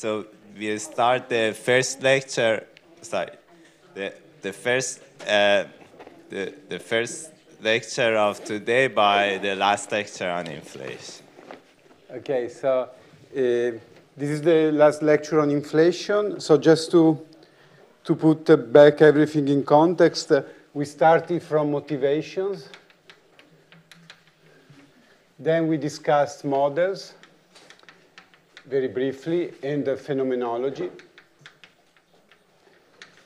So we'll start the first lecture, sorry, the, the first, uh, the, the first lecture of today by the last lecture on inflation. Okay, so uh, this is the last lecture on inflation. So just to, to put uh, back everything in context, uh, we started from motivations. Then we discussed models very briefly in the phenomenology.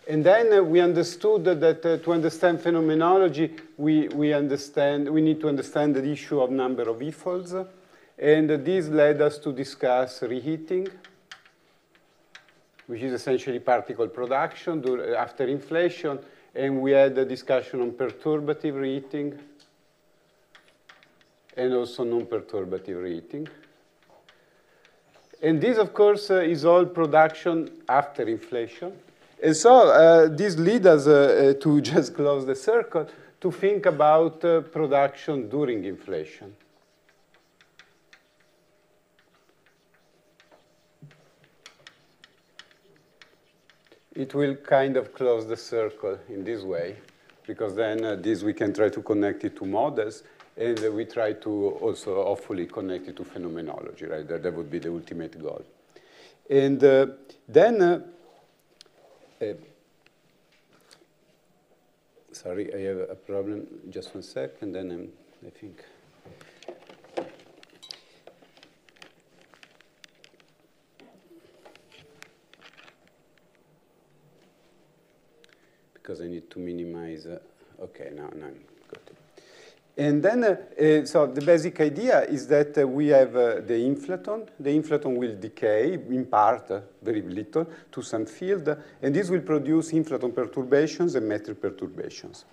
And then uh, we understood that uh, to understand phenomenology, we, we, understand, we need to understand the issue of number of e-folds. And this led us to discuss reheating, which is essentially particle production after inflation. And we had a discussion on perturbative reheating and also non-perturbative reheating. And this, of course, uh, is all production after inflation. And so uh, this leads us uh, to just close the circle to think about production during inflation. It will kind of close the circle in this way, because then uh, this we can try to connect it to models and we try to also hopefully connect it to phenomenology, right? That, that would be the ultimate goal. And uh, then, uh, uh, sorry, I have a problem. Just one second, then I'm, I think. Because I need to minimize, uh, okay, now, now I'm and then, uh, uh, so the basic idea is that uh, we have uh, the inflaton. The inflaton will decay, in part, uh, very little, to some field, and this will produce inflaton perturbations and metric perturbations.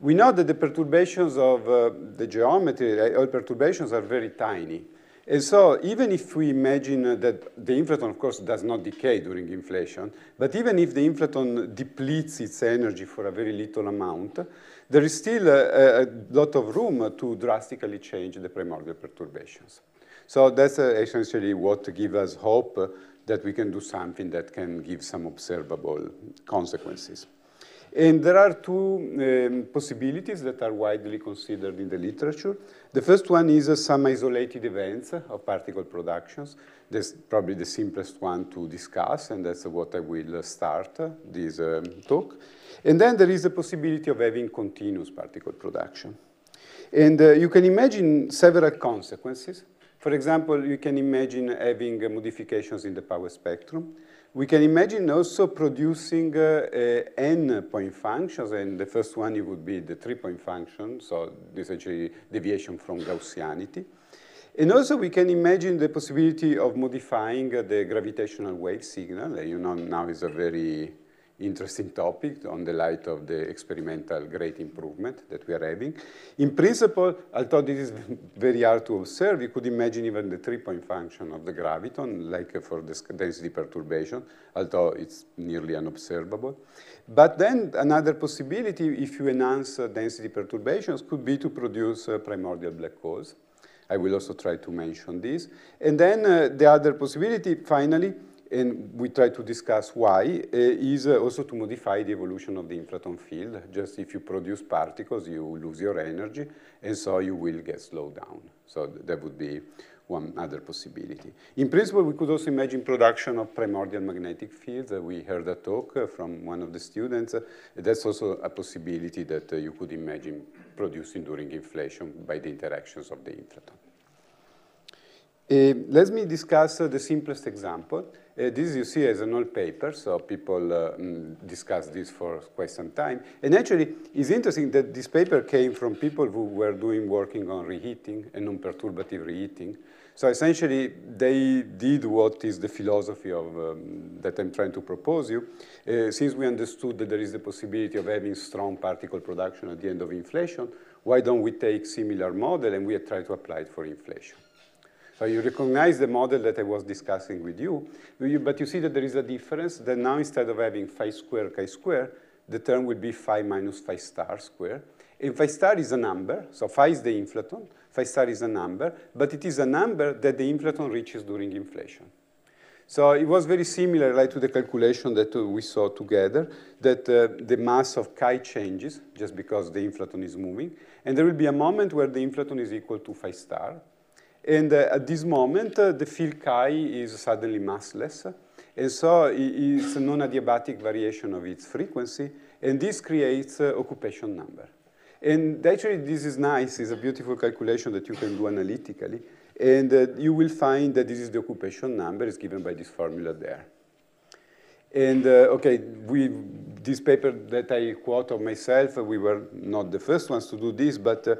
We know that the perturbations of uh, the geometry, all perturbations are very tiny. And so even if we imagine that the inflaton, of course, does not decay during inflation, but even if the inflaton depletes its energy for a very little amount, there is still a, a lot of room to drastically change the primordial perturbations. So that's uh, essentially what gives us hope that we can do something that can give some observable consequences. And there are two um, possibilities that are widely considered in the literature. The first one is uh, some isolated events of particle productions. That's probably the simplest one to discuss, and that's what I will start this um, talk. And then there is the possibility of having continuous particle production. And uh, you can imagine several consequences. For example, you can imagine having uh, modifications in the power spectrum. We can imagine also producing uh, uh, n point functions, and the first one it would be the three-point function, so essentially deviation from Gaussianity. And also we can imagine the possibility of modifying the gravitational wave signal. You know, now is a very interesting topic on the light of the experimental great improvement that we are having. In principle, although this is very hard to observe, you could imagine even the three-point function of the graviton, like for the density perturbation, although it's nearly unobservable. But then another possibility, if you enhance uh, density perturbations, could be to produce uh, primordial black holes. I will also try to mention this. And then uh, the other possibility, finally, and we try to discuss why, uh, is uh, also to modify the evolution of the inflaton field. Just if you produce particles, you lose your energy, and so you will get slowed down. So that would be one other possibility. In principle, we could also imagine production of primordial magnetic fields. Uh, we heard a talk uh, from one of the students. Uh, that's also a possibility that uh, you could imagine producing during inflation by the interactions of the inflaton. let me discuss the simplest example. Uh, this you see as an old paper, so people uh, mm, discuss this for quite some time. And actually, it's interesting that this paper came from people who were doing working on reheating and non-perturbative reheating. So essentially, they did what is the philosophy of, um, that I'm trying to propose you. Uh, since we understood that there is the possibility of having strong particle production at the end of inflation, why don't we take similar model and we try to apply it for inflation? So you recognize the model that I was discussing with you, but you see that there is a difference that now instead of having phi square chi square, the term will be phi minus phi star square. And phi star is a number, so phi is the inflaton, phi star is a number, but it is a number that the inflaton reaches during inflation. So it was very similar like, to the calculation that uh, we saw together, that uh, the mass of chi changes just because the inflaton is moving. And there will be a moment where the inflaton is equal to phi star. And uh, at this moment, uh, the field chi is suddenly massless. And so it's a non-adiabatic variation of its frequency. And this creates uh, occupation number. And actually, this is nice. It's a beautiful calculation that you can do analytically. And uh, you will find that this is the occupation number is given by this formula there. And uh, okay, we, this paper that I quote of myself, we were not the first ones to do this, but uh,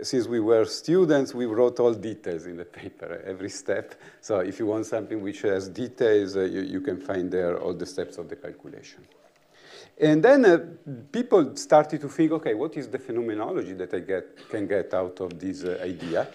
since we were students, we wrote all details in the paper, every step. So if you want something which has details, uh, you, you, can find there all the steps of the calculation. And then uh, people started to think, okay, what is the phenomenology that I get, can get out of this uh, idea?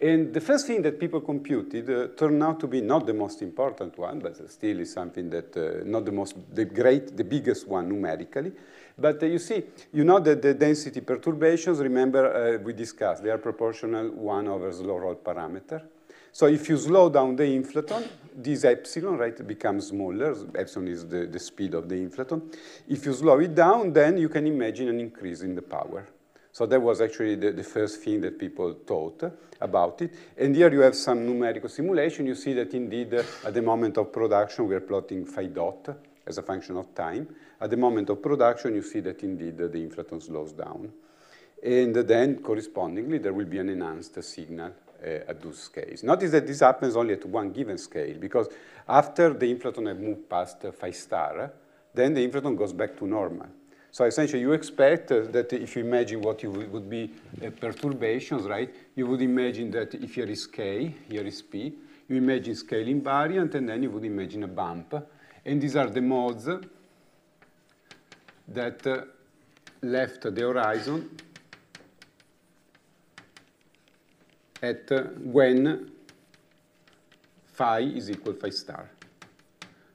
And the first thing that people computed uh, turned out to be not the most important one, but still is something that uh, not the most, the great, the biggest one numerically. But uh, you see, you know that the density perturbations, remember uh, we discussed, they are proportional 1 over slow roll parameter. So if you slow down the inflaton, this epsilon, right, becomes smaller. Epsilon is the, the speed of the inflaton. If you slow it down, then you can imagine an increase in the power. So that was actually the, the, first thing that people thought about it. And here you have some numerical simulation. You see that indeed uh, at the moment of production we are plotting phi dot as a function of time. At the moment of production you see that indeed the inflaton slows down. And then correspondingly there will be an enhanced signal uh, at those scales. Notice that this happens only at one given scale because after the inflaton has moved past phi star, then the inflaton goes back to normal. So essentially, you expect uh, that if you imagine what you would, would be uh, perturbations, right? You would imagine that if here is k, here is p, you imagine scale invariant, and then you would imagine a bump. And these are the modes that uh, left the horizon at uh, when phi is equal phi star.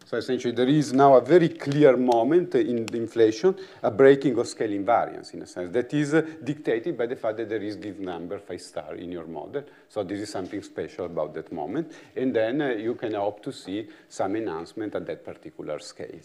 So essentially, there is now a very clear moment in the inflation, a breaking of scale invariance, in a sense, that is uh, dictated by the fact that there is this number phi star in your model. So this is something special about that moment. And then uh, you can hope to see some enhancement at that particular scale.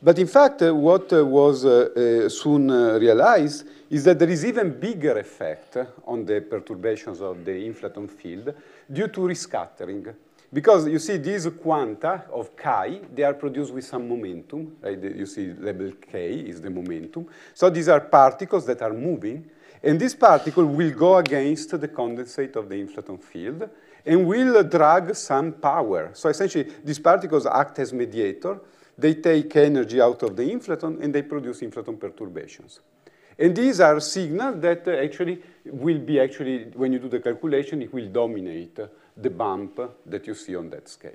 But in fact, uh, what uh, was uh, uh soon realized is that there is even bigger effect on the perturbations of the inflaton field due to rescattering. Because you see these quanta of chi, they are produced with some momentum. Right? You see label k is the momentum. So these are particles that are moving. And this particle will go against the condensate of the inflaton field and will drag some power. So essentially, these particles act as mediator. They take energy out of the inflaton and they produce inflaton perturbations. And these are signals that uh, actually will be actually, when you do the calculation, it will dominate the bump that you see on that scale.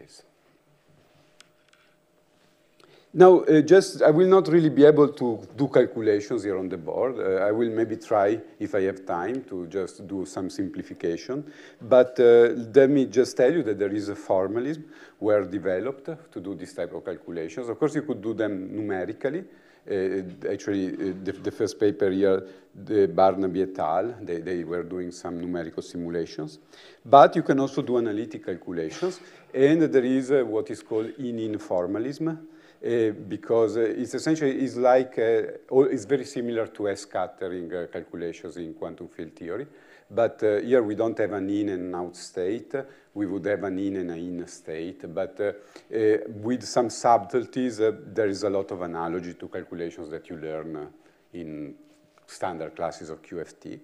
Now, uh, just, I will not really be able to do calculations here on the board. Uh, I will maybe try, if I have time, to just do some simplification. But uh, let me just tell you that there is a formalism where developed to do this type of calculations. Of course, you could do them numerically. Uh, actually, uh, the, the, first paper here, the Barnaby et al., they, they were doing some numerical simulations. But you can also do analytic calculations. And there is uh, what is called in-in formalism, Eh, because uh, it's essentially it's like uh, it's very similar to S scattering calculations in quantum field theory. But here we don't have an in and out state we would have an in and an in state. But with some subtleties, there is a lot of analogy to calculations that you learn in standard classes of QFT.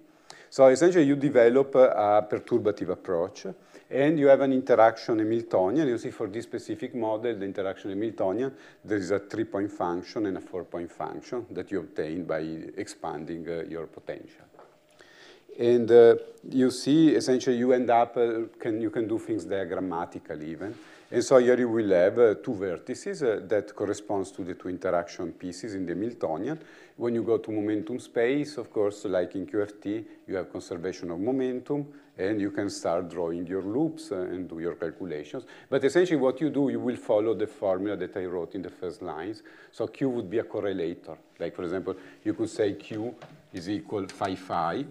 So essentially, you develop a perturbative approach, and you have an interaction Hamiltonian. You see for this specific model, the interaction Hamiltonian, there is a three-point function and a four-point function that you obtain by expanding uh, your potential. And uh, you see, essentially, you end up, uh, can, you can do things diagrammatically even. And so here you will have uh, two vertices uh, that corresponds to the two interaction pieces in the Hamiltonian. When you go to momentum space, of course, like in QFT, you have conservation of momentum, and you can start drawing your loops uh, and do your calculations. But essentially what you do, you will follow the formula that I wrote in the first lines. So Q would be a correlator. Like, for example, you could say Q is equal phi phi,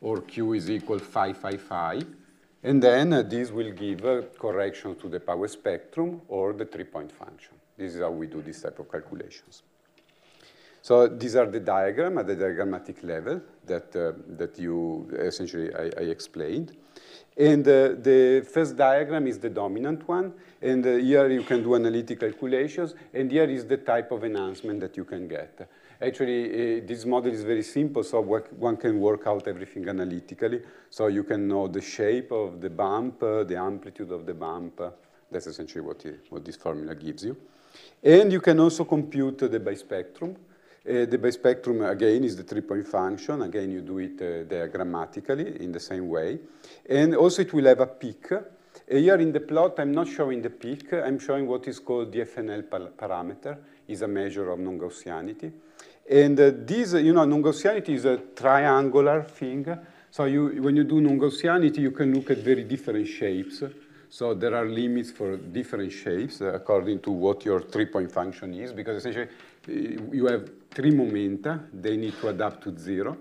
or Q is equal phi phi phi. And then uh, this will give a correction to the power spectrum or the three-point function. This is how we do this type of calculations. So these are the diagram at the diagrammatic level that, uh, that you essentially I, I explained. And uh, the first diagram is the dominant one. And uh, here you can do analytic calculations. And here is the type of enhancement that you can get. Actually, uh, this model is very simple, so one can work out everything analytically. So you can know the shape of the bump, uh, the amplitude of the bump. that's essentially what, it, what this formula gives you. And you can also compute the bispectrum. Uh, the bispectrum, again, is the three-point function. Again, you do it uh, diagrammatically in the same way. And also it will have a peak. Uh, here in the plot, I'm not showing the peak. I'm showing what is called the FNL parameter. is a measure of non-Gaussianity. And uh, this, you know, non-Gaussianity is a triangular thing. So you, when you do non-Gaussianity, you can look at very different shapes. So there are limits for different shapes according to what your three-point function is, because essentially you have three momenta, they need to adapt to zero.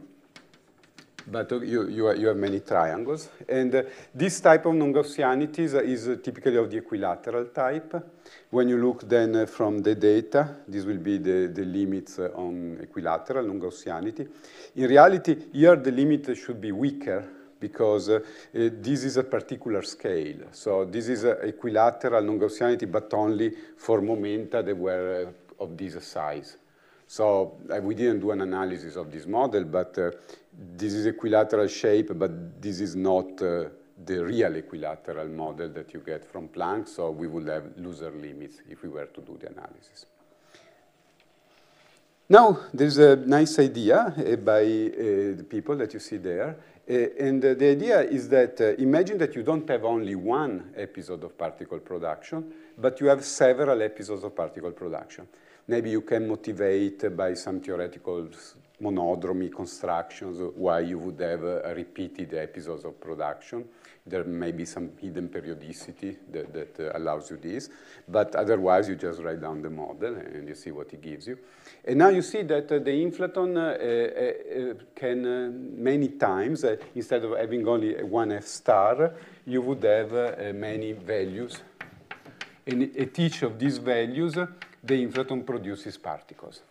But you, you, you have many triangles. And uh, this type of non-Gaussianities is uh, typically of the equilateral type. When you look then uh, from the data, this will be the, the limits uh, on equilateral non-Gaussianity. In reality, here the limit should be weaker because uh, uh, this is a particular scale. So this is equilateral non-Gaussianity, but only for momenta that were of this size. So uh, we didn't do an analysis of this model, but uh, this is equilateral shape, but this is not uh, the real equilateral model that you get from Planck, so we would have looser limits if we were to do the analysis. Now, there's a nice idea uh, by uh, the people that you see there, uh, and the idea is that imagine that you don't have only one episode of particle production, but you have several episodes of particle production. Maybe you can motivate by some theoretical monodromy constructions why you would have uh, repeated episodes of production. There may be some hidden periodicity that, that uh, allows you this, but otherwise you just write down the model and you see what it gives you. And now you see that uh, the inflaton can many times, instead of having only one F star, you would have many values. And at each of these values, the inflaton produces particles.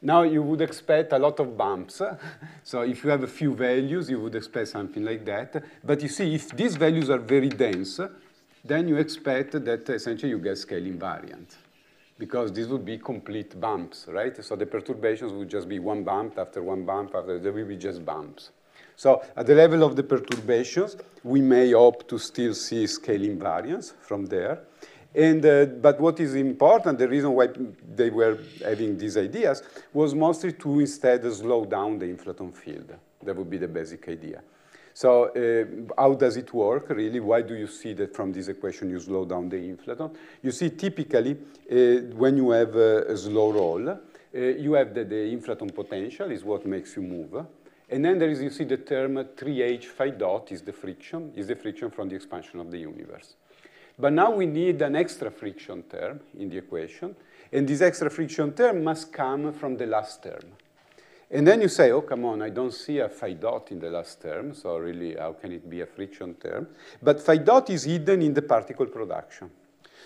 Now you would expect a lot of bumps. so if you have a few values, you would expect something like that. But you see, if these values are very dense, then you expect that essentially you get scale invariant because this would be complete bumps, right? So the perturbations would just be one bump after one bump after, there will be just bumps. So at the level of the perturbations, we may hope to still see scale invariance from there. And, uh, but what is important, the reason why they were having these ideas, was mostly to instead slow down the inflaton field. That would be the basic idea. So uh, how does it work, really? Why do you see that from this equation you slow down the inflaton? You see, typically, uh, when you have a, a slow roll, uh, you have the, the inflaton potential is what makes you move. And then there is, you see, the term 3h phi dot is the friction, is the friction from the expansion of the universe. But now we need an extra friction term in the equation, and this extra friction term must come from the last term. And then you say, oh, come on, I don't see a phi dot in the last term, so really, how can it be a friction term? But phi dot is hidden in the particle production.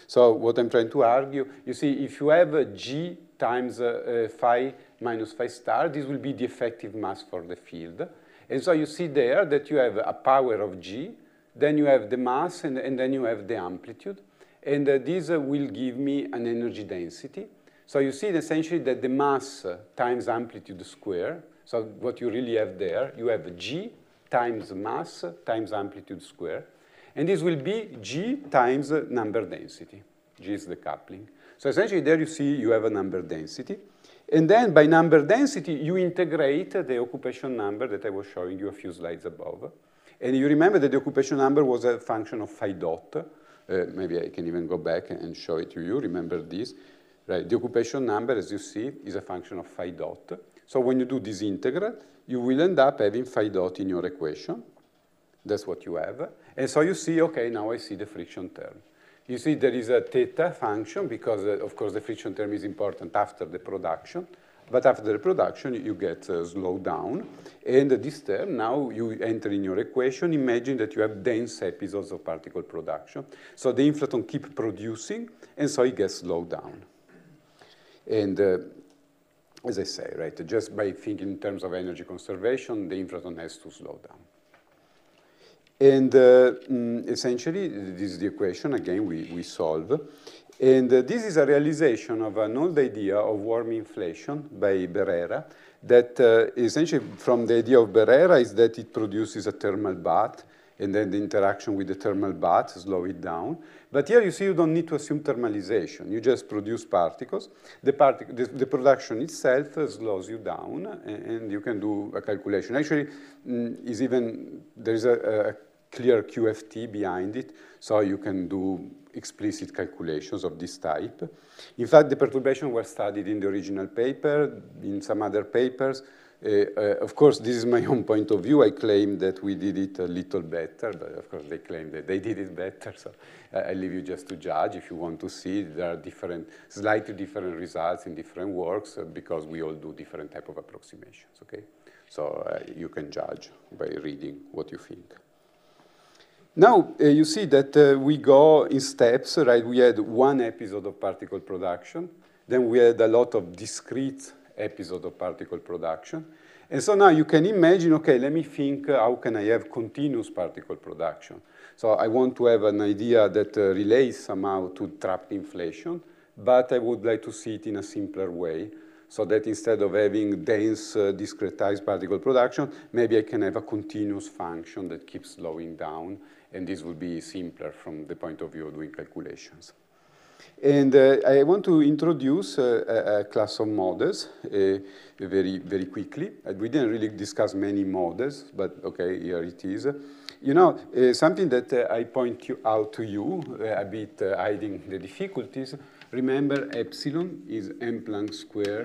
So what I'm trying to argue, you see, if you have g times uh, uh, phi minus phi star, this will be the effective mass for the field. And so you see there that you have a power of g then you have the mass, and, and then you have the amplitude. And uh, this uh, will give me an energy density. So you see essentially that the mass uh, times amplitude square, so what you really have there, you have g times mass times amplitude square. And this will be g times number density. G is the coupling. So essentially there you see you have a number density. And then by number density, you integrate the occupation number that I was showing you a few slides above. And you remember that the occupation number was a function of phi dot. Uh, maybe I can even go back and show it to you. Remember this. Right. The occupation number, as you see, is a function of phi dot. So when you do this integral, you will end up having phi dot in your equation. That's what you have. And so you see, okay, now I see the friction term. You see there is a theta function because, uh, of course, the friction term is important after the production. But after the reproduction, you get uh, slowed down. And this term, now you enter in your equation, imagine that you have dense episodes of particle production. So the inflaton keep producing, and so it gets slowed down. And uh, as I say, right, just by thinking in terms of energy conservation, the inflaton has to slow down. And uh, mm, essentially, this is the equation, again, we, we solve. And uh, this is a realization of an old idea of warm inflation by Berera that uh, essentially from the idea of Berera is that it produces a thermal bath and then the interaction with the thermal bath slow it down. But here you see you don't need to assume thermalization. You just produce particles. The, partic the, the production itself slows you down and, and, you can do a calculation. Actually, mm, is even, there is a, a clear QFT behind it, so you can do explicit calculations of this type. In fact, the perturbations were studied in the original paper, in some other papers. Uh, uh, of course, this is my own point of view. I claim that we did it a little better, but of course they claim that they did it better. So I leave you just to judge. If you want to see, there are different, slightly different results in different works uh, because we all do different type of approximations. Okay, so uh, you can judge by reading what you think. Now, uh, you see that uh, we go in steps, right? We had one episode of particle production, then we had a lot of discrete episode of particle production. And so now you can imagine, okay, let me think uh, how can I have continuous particle production? So I want to have an idea that uh, relates somehow to trapped inflation, but I would like to see it in a simpler way so that instead of having dense uh, discretized particle production, maybe I can have a continuous function that keeps slowing down and this would be simpler from the point of view of doing calculations. And uh, I want to introduce uh, a, class of models uh, very, very quickly. Uh, we didn't really discuss many models, but okay, here it is. You know, uh, something that uh, I point you out to you, a bit hiding the difficulties, remember epsilon is m Planck square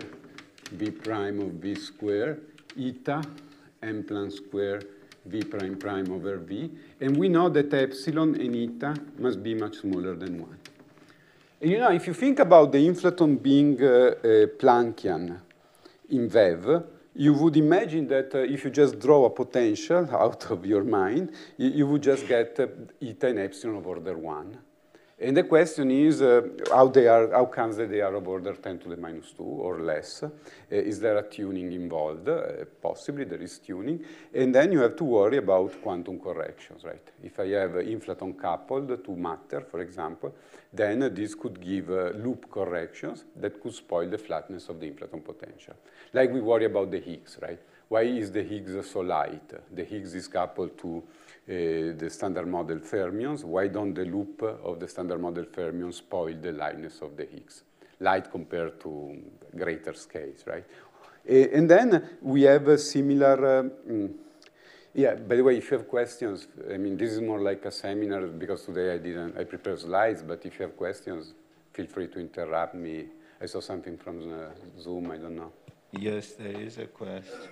v prime of v square, eta m Planck square v prime prime over v, and we know that epsilon and eta must be much smaller than 1. And you know, if you think about the inflaton being uh, Planckian in VEV, you would imagine that uh, if you just draw a potential out of your mind, you, you would just get uh, eta and epsilon of order 1. And the question is uh, how they are, how comes that they are of order 10 to the minus 2 or less? Uh, is there a tuning involved? Uh, possibly there is tuning. And then you have to worry about quantum corrections, right? If I have inflaton coupled to matter, for example, then this could give uh, loop corrections that could spoil the flatness of the inflaton potential. Like we worry about the Higgs, right? Why is the Higgs so light? The Higgs is coupled to the standard model fermions, why don't the loop of the standard model fermions spoil the lightness of the Higgs? Light compared to greater scales, right? Uh, and then we have a similar, um, yeah, by the way, if you have questions, I mean, this is more like a seminar because today I didn't, I prepared slides, but if you have questions, feel free to interrupt me. I saw something from the Zoom, I don't know. Yes, there is a question.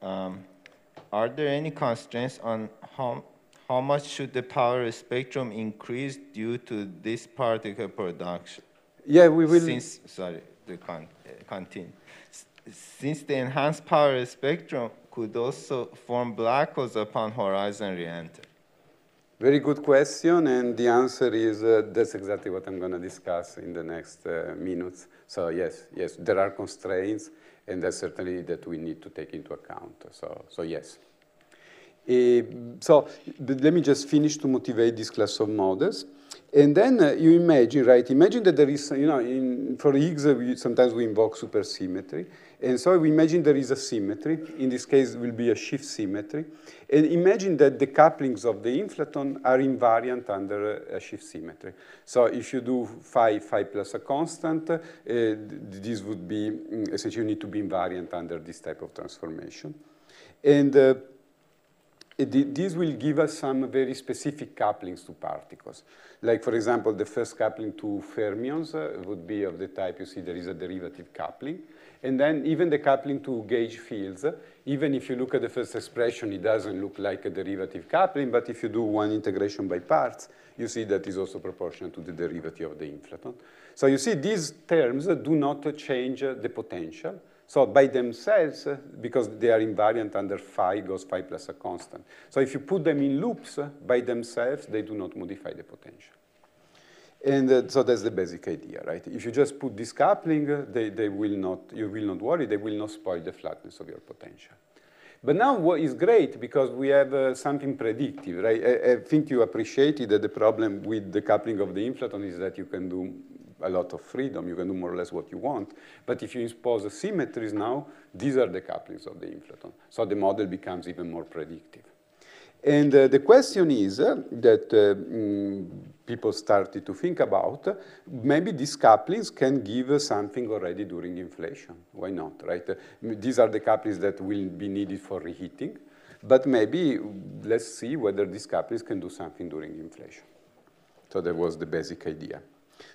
Um, are there any constraints on how, how much should the power spectrum increase due to this particle production? Yeah, we will. Since, sorry, the con, uh, continue. Since the enhanced power spectrum could also form black holes upon horizon reentry. Very good question, and the answer is uh, that's exactly what I'm going to discuss in the next uh, minutes. So yes, yes, there are constraints, and that's certainly that we need to take into account. So, so yes. Uh, so let me just finish to motivate this class of models. And then uh, you imagine, right, imagine that there is, you know, in, for Higgs, uh, we, sometimes we invoke supersymmetry. And so we imagine there is a symmetry. In this case, it will be a shift symmetry. And imagine that the couplings of the inflaton are invariant under a shift symmetry. So if you do phi, phi plus a constant, uh, this would be, mm, essentially, you need to be invariant under this type of transformation. And uh, this will give us some very specific couplings to particles. Like, for example, the first coupling to fermions uh, would be of the type you see there is a derivative coupling. And then even the coupling to gauge fields, even if you look at the first expression, it doesn't look like a derivative coupling, but if you do one integration by parts, you see that is also proportional to the derivative of the inflaton. So you see these terms do not change the potential. So by themselves, because they are invariant under phi goes phi plus a constant. So if you put them in loops by themselves, they do not modify the potential. And uh, so that's the basic idea, right? If you just put this coupling, they, they will not, you will not worry, they will not spoil the flatness of your potential. But now what is great because we have uh, something predictive, right? I, I, think you appreciated that the problem with the coupling of the inflaton is that you can do a lot of freedom, you can do more or less what you want. But if you impose symmetries now, these are the couplings of the inflaton. So the model becomes even more predictive. And uh, the question is uh, that uh, mm, people started to think about, maybe these couplings can give something already during inflation. Why not, right? These are the couplings that will be needed for reheating, but maybe let's see whether these couplings can do something during inflation. So that was the basic idea.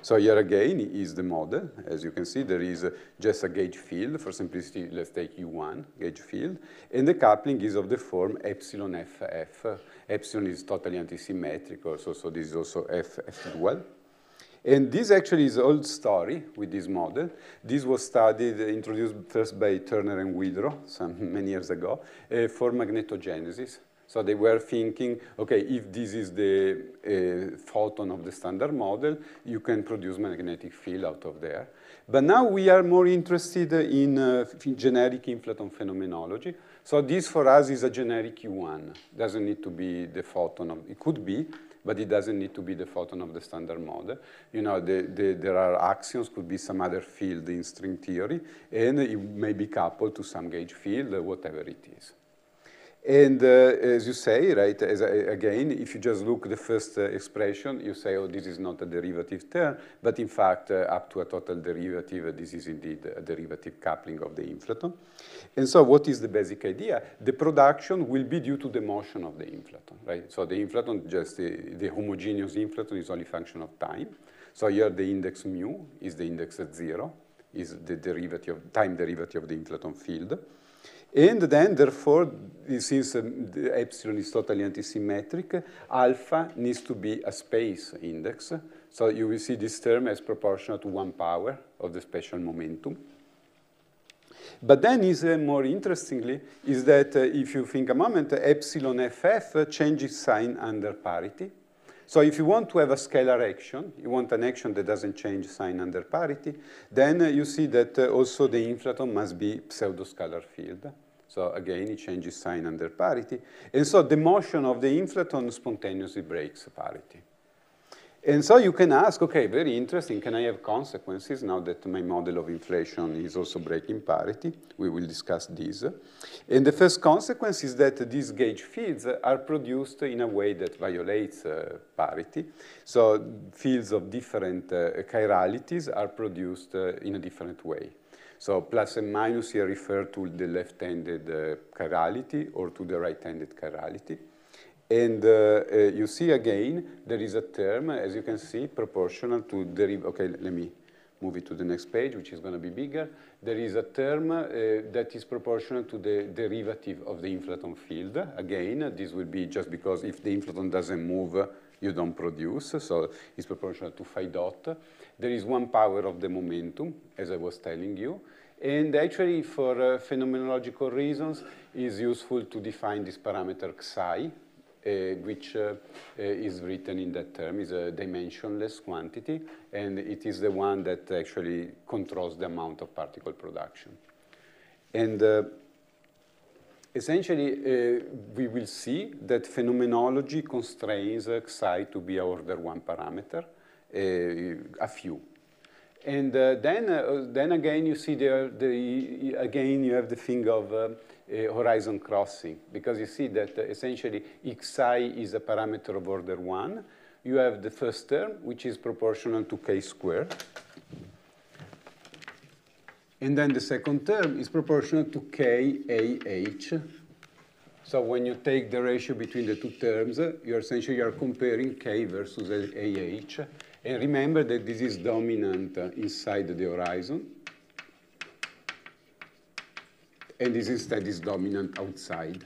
So here again is the model. As you can see, there is just a gauge field. For simplicity, let's take U1 gauge field. And the coupling is of the form epsilon FF. Epsilon is totally antisymmetric also, so this is also F, F dual. And this actually is old story with this model. This was studied, introduced first by Turner and Widrow some many years ago uh, for magnetogenesis. So they were thinking, okay, if this is the uh, photon of the standard model, you can produce magnetic field out of there. But now we are more interested in, uh, generic inflaton phenomenology. So this for us is a generic U1. Doesn't need to be the photon of, it could be, but it doesn't need to be the photon of the standard model. You know, the, the, there are axions, could be some other field in string theory, and it may be coupled to some gauge field, whatever it is. And uh, as you say, right, as again, if you just look the first uh, expression, you say, oh, this is not a derivative term, but in fact, uh, up to a total derivative, uh, this is indeed a derivative coupling of the inflaton. And so what is the basic idea? The production will be due to the motion of the inflaton, right? So the inflaton, just the, the homogeneous inflaton is only function of time. So here the index mu is the index at zero, is the derivative, of time derivative of the inflaton field. And then, therefore, since um, the epsilon is totally antisymmetric, alpha needs to be a space index. So you will see this term as proportional to one power of the spatial momentum. But then is uh, more interestingly is that uh, if you think a moment, epsilon ff changes sign under parity. So if you want to have a scalar action, you want an action that doesn't change sign under parity, then uh, you see that uh, also the inflaton must be pseudo-scalar field. So again, it changes sign under parity. And so the motion of the inflaton spontaneously breaks parity. And so you can ask, okay, very interesting, can I have consequences now that my model of inflation is also breaking parity? We will discuss this. And the first consequence is that these gauge fields are produced in a way that violates uh, parity. So fields of different uh, chiralities are produced uh, in a different way. So plus and minus here refer to the left-handed uh, chirality or to the right-handed chirality. And uh, uh, you see again, there is a term, as you can see, proportional to derivative. Okay, let me move it to the next page, which is going to be bigger. There is a term uh, that is proportional to the derivative of the inflaton field. Again, this will be just because if the inflaton doesn't move, you don't produce, so it's proportional to phi dot. There is one power of the momentum, as I was telling you. And actually, for uh, phenomenological reasons, it's useful to define this parameter xi, uh, which uh, uh, is written in that term, is a dimensionless quantity, and it is the one that actually controls the amount of particle production. And uh, essentially, uh, we will see that phenomenology constrains xi to be a order one parameter, a few. And uh, then, uh, then again, you see there, the, again, you have the thing of uh, horizon crossing, because you see that uh, essentially xi is a parameter of order 1. You have the first term, which is proportional to k squared. And then the second term is proportional to KAH. So when you take the ratio between the two terms, you essentially are comparing K versus AH. And remember that this is dominant inside the horizon. and this instead is dominant outside.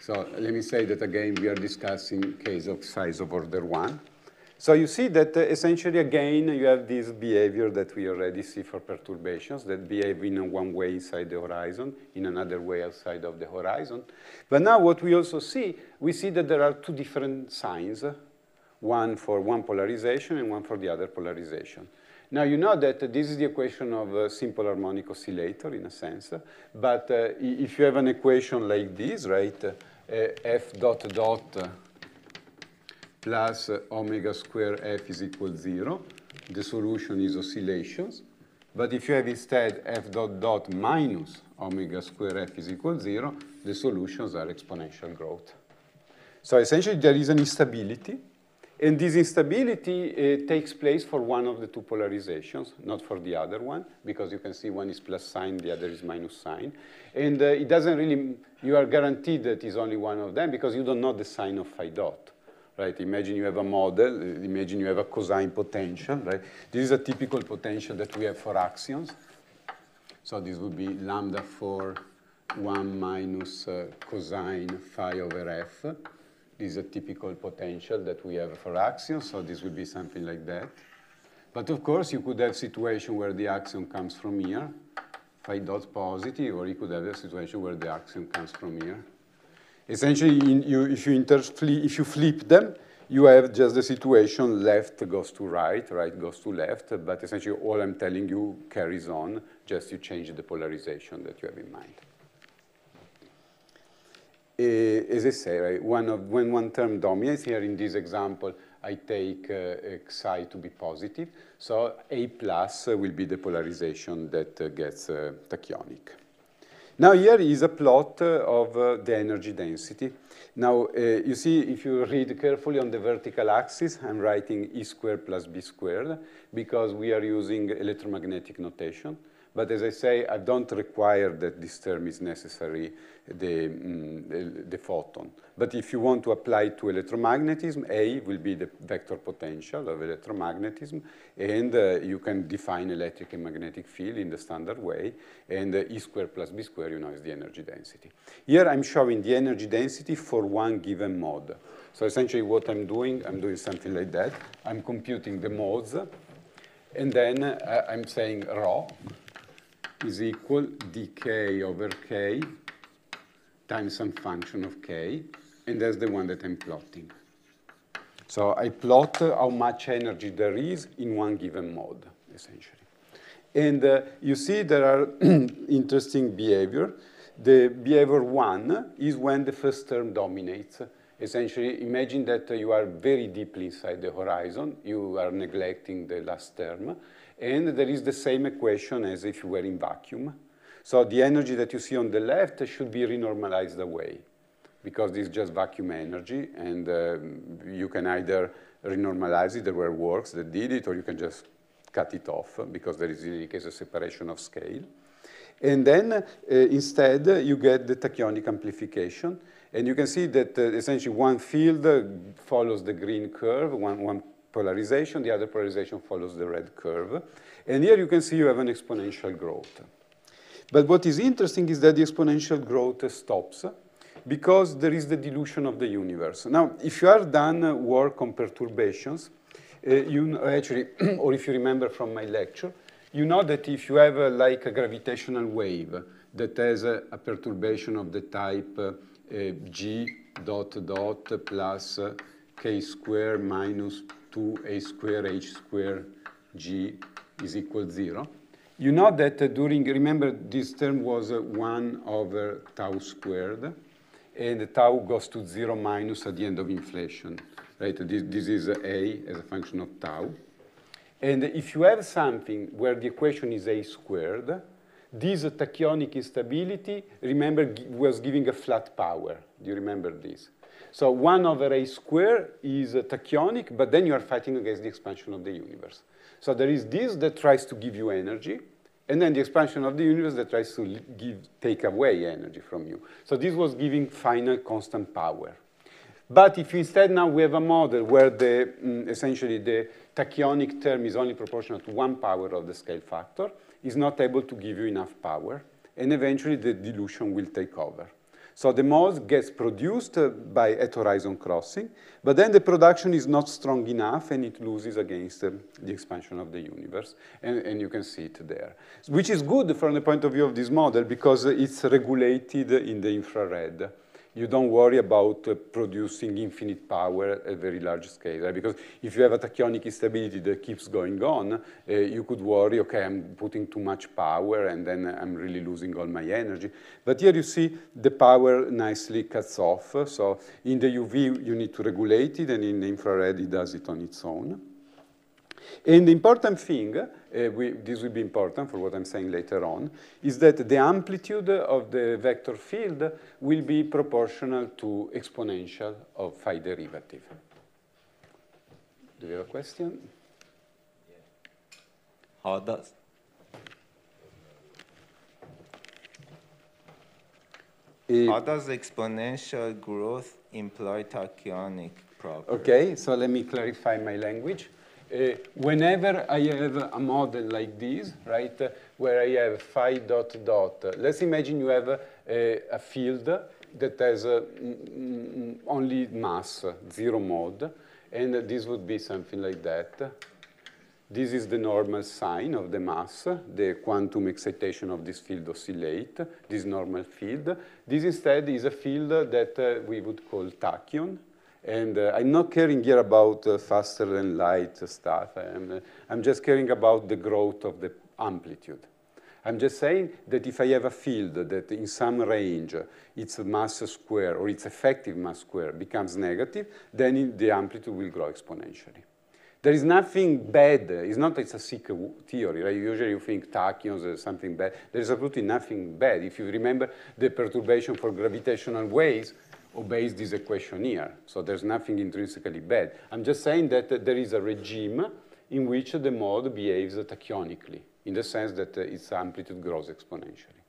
So let me say that again, we are discussing case of size of order one. So you see that uh, essentially again, you have this behavior that we already see for perturbations that behave in one way inside the horizon, in another way outside of the horizon. But now what we also see, we see that there are two different signs, one for one polarization and one for the other polarization. Now you know that this is the equation of a simple harmonic oscillator in a sense, but uh, if you have an equation like this, right, uh, f dot dot plus omega square f is equal zero. The solution is oscillations. But if you have instead f dot dot minus omega square f is equal zero, the solutions are exponential growth. So essentially there is an instability, and this instability uh, takes place for one of the two polarizations, not for the other one, because you can see one is plus sign, the other is minus sign. And uh, it doesn't really, you are guaranteed that it's only one of them because you don't know the sign of phi dot right? Imagine you have a model, imagine you have a cosine potential, right? This is a typical potential that we have for axions. So this would be lambda for 1 minus uh, cosine phi over f. This is a typical potential that we have for axions, so this would be something like that. But of course, you could have situation where the axion comes from here, phi dot positive, or you could have a situation where the axion comes from here. Essentially, you, if, you if you flip them, you have just the situation left goes to right, right goes to left, but essentially all I'm telling you carries on, just you change the polarization that you have in mind. Uh, as I say, right, one of, when one term dominates, here in this example, I take uh, xi to be positive, so A plus will be the polarization that uh, gets uh, tachyonic. Now here is a plot uh, of uh, the energy density. Now uh, you see if you read carefully on the vertical axis, I'm writing E squared plus B squared because we are using electromagnetic notation. But as I say, I don't require that this term is necessary, the, mm, the, photon. But if you want to apply to electromagnetism, A will be the vector potential of electromagnetism, and uh, you can define electric and magnetic field in the standard way, and uh, E squared plus B squared, you know, is the energy density. Here I'm showing the energy density for one given mode. So essentially what I'm doing, I'm doing something like that. I'm computing the modes, and then uh, I'm saying rho, is equal dk over k times some function of k, and that's the one that I'm plotting. So I plot how much energy there is in one given mode, essentially. And uh, you see there are interesting behavior. The behavior one is when the first term dominates. Essentially, imagine that uh, you are very deeply inside the horizon. You are neglecting the last term. And there is the same equation as if you were in vacuum. So the energy that you see on the left should be renormalized away because this is just vacuum energy, and uh, you can either renormalize it, there were works that did it, or you can just cut it off because there is in any case a separation of scale. And then uh, instead you get the tachyonic amplification, and you can see that uh, essentially one field follows the green curve, one, one polarization, the other polarization follows the red curve. And here you can see you have an exponential growth. But what is interesting is that the exponential growth stops because there is the dilution of the universe. Now, if you are done work on perturbations, uh, you actually, or if you remember from my lecture, you know that if you have like a gravitational wave that has a, a perturbation of the type uh, g dot dot plus uh, k square minus 2a square h square g is equal 0. You know that uh, during, remember this term was uh, 1 over tau squared, and tau goes to 0 minus at the end of inflation. Right? This, this is a as a function of tau. And if you have something where the equation is a squared, this tachyonic instability, remember, was giving a flat power. Do you remember this? So 1 over a square is tachyonic, but then you are fighting against the expansion of the universe. So there is this that tries to give you energy, and then the expansion of the universe that tries to give, take away energy from you. So this was giving final constant power. But if instead now we have a model where the, mm, essentially the tachyonic term is only proportional to one power of the scale factor, is not able to give you enough power, and eventually the dilution will take over. So the mode gets produced uh, by at horizon crossing, but then the production is not strong enough and it loses against uh, the expansion of the universe, and, and, you can see it there. Which is good from the point of view of this model because it's regulated in the infrared you don't worry about uh, producing infinite power at very large scale. Right? Because if you have a tachyonic instability that keeps going on, uh, you could worry, okay, I'm putting too much power and then I'm really losing all my energy. But here you see the power nicely cuts off. So in the UV, you need to regulate it, and in the infrared, it does it on its own. And the important thing, uh, we, this will be important for what I'm saying later on, is that the amplitude of the vector field will be proportional to exponential of phi derivative. Do you have a question? How does How does exponential growth imply tachyonic property? Okay, so let me clarify my language. Uh, whenever I have a model like this, right, uh, where I have phi dot dot, uh, let's imagine you have a field that has only mass, zero mode, and this would be something like that. This is the normal sign of the mass, the quantum excitation of this field oscillate, this normal field. This instead is a field that uh, we would call tachyon, and uh, I'm not caring here about uh, faster than light stuff. I'm, uh, I'm just caring about the growth of the amplitude. I'm just saying that if I have a field that in some range its mass square or its effective mass square becomes negative, then the amplitude will grow exponentially. There is nothing bad. It's not it's a sick theory. Right? Usually you think tachyons or something bad. There is absolutely nothing bad. If you remember the perturbation for gravitational waves, obeys this equation here. So there's nothing intrinsically bad. I'm just saying that uh, there is a regime in which the mode behaves tachyonically, in the sense that uh, its amplitude grows exponentially.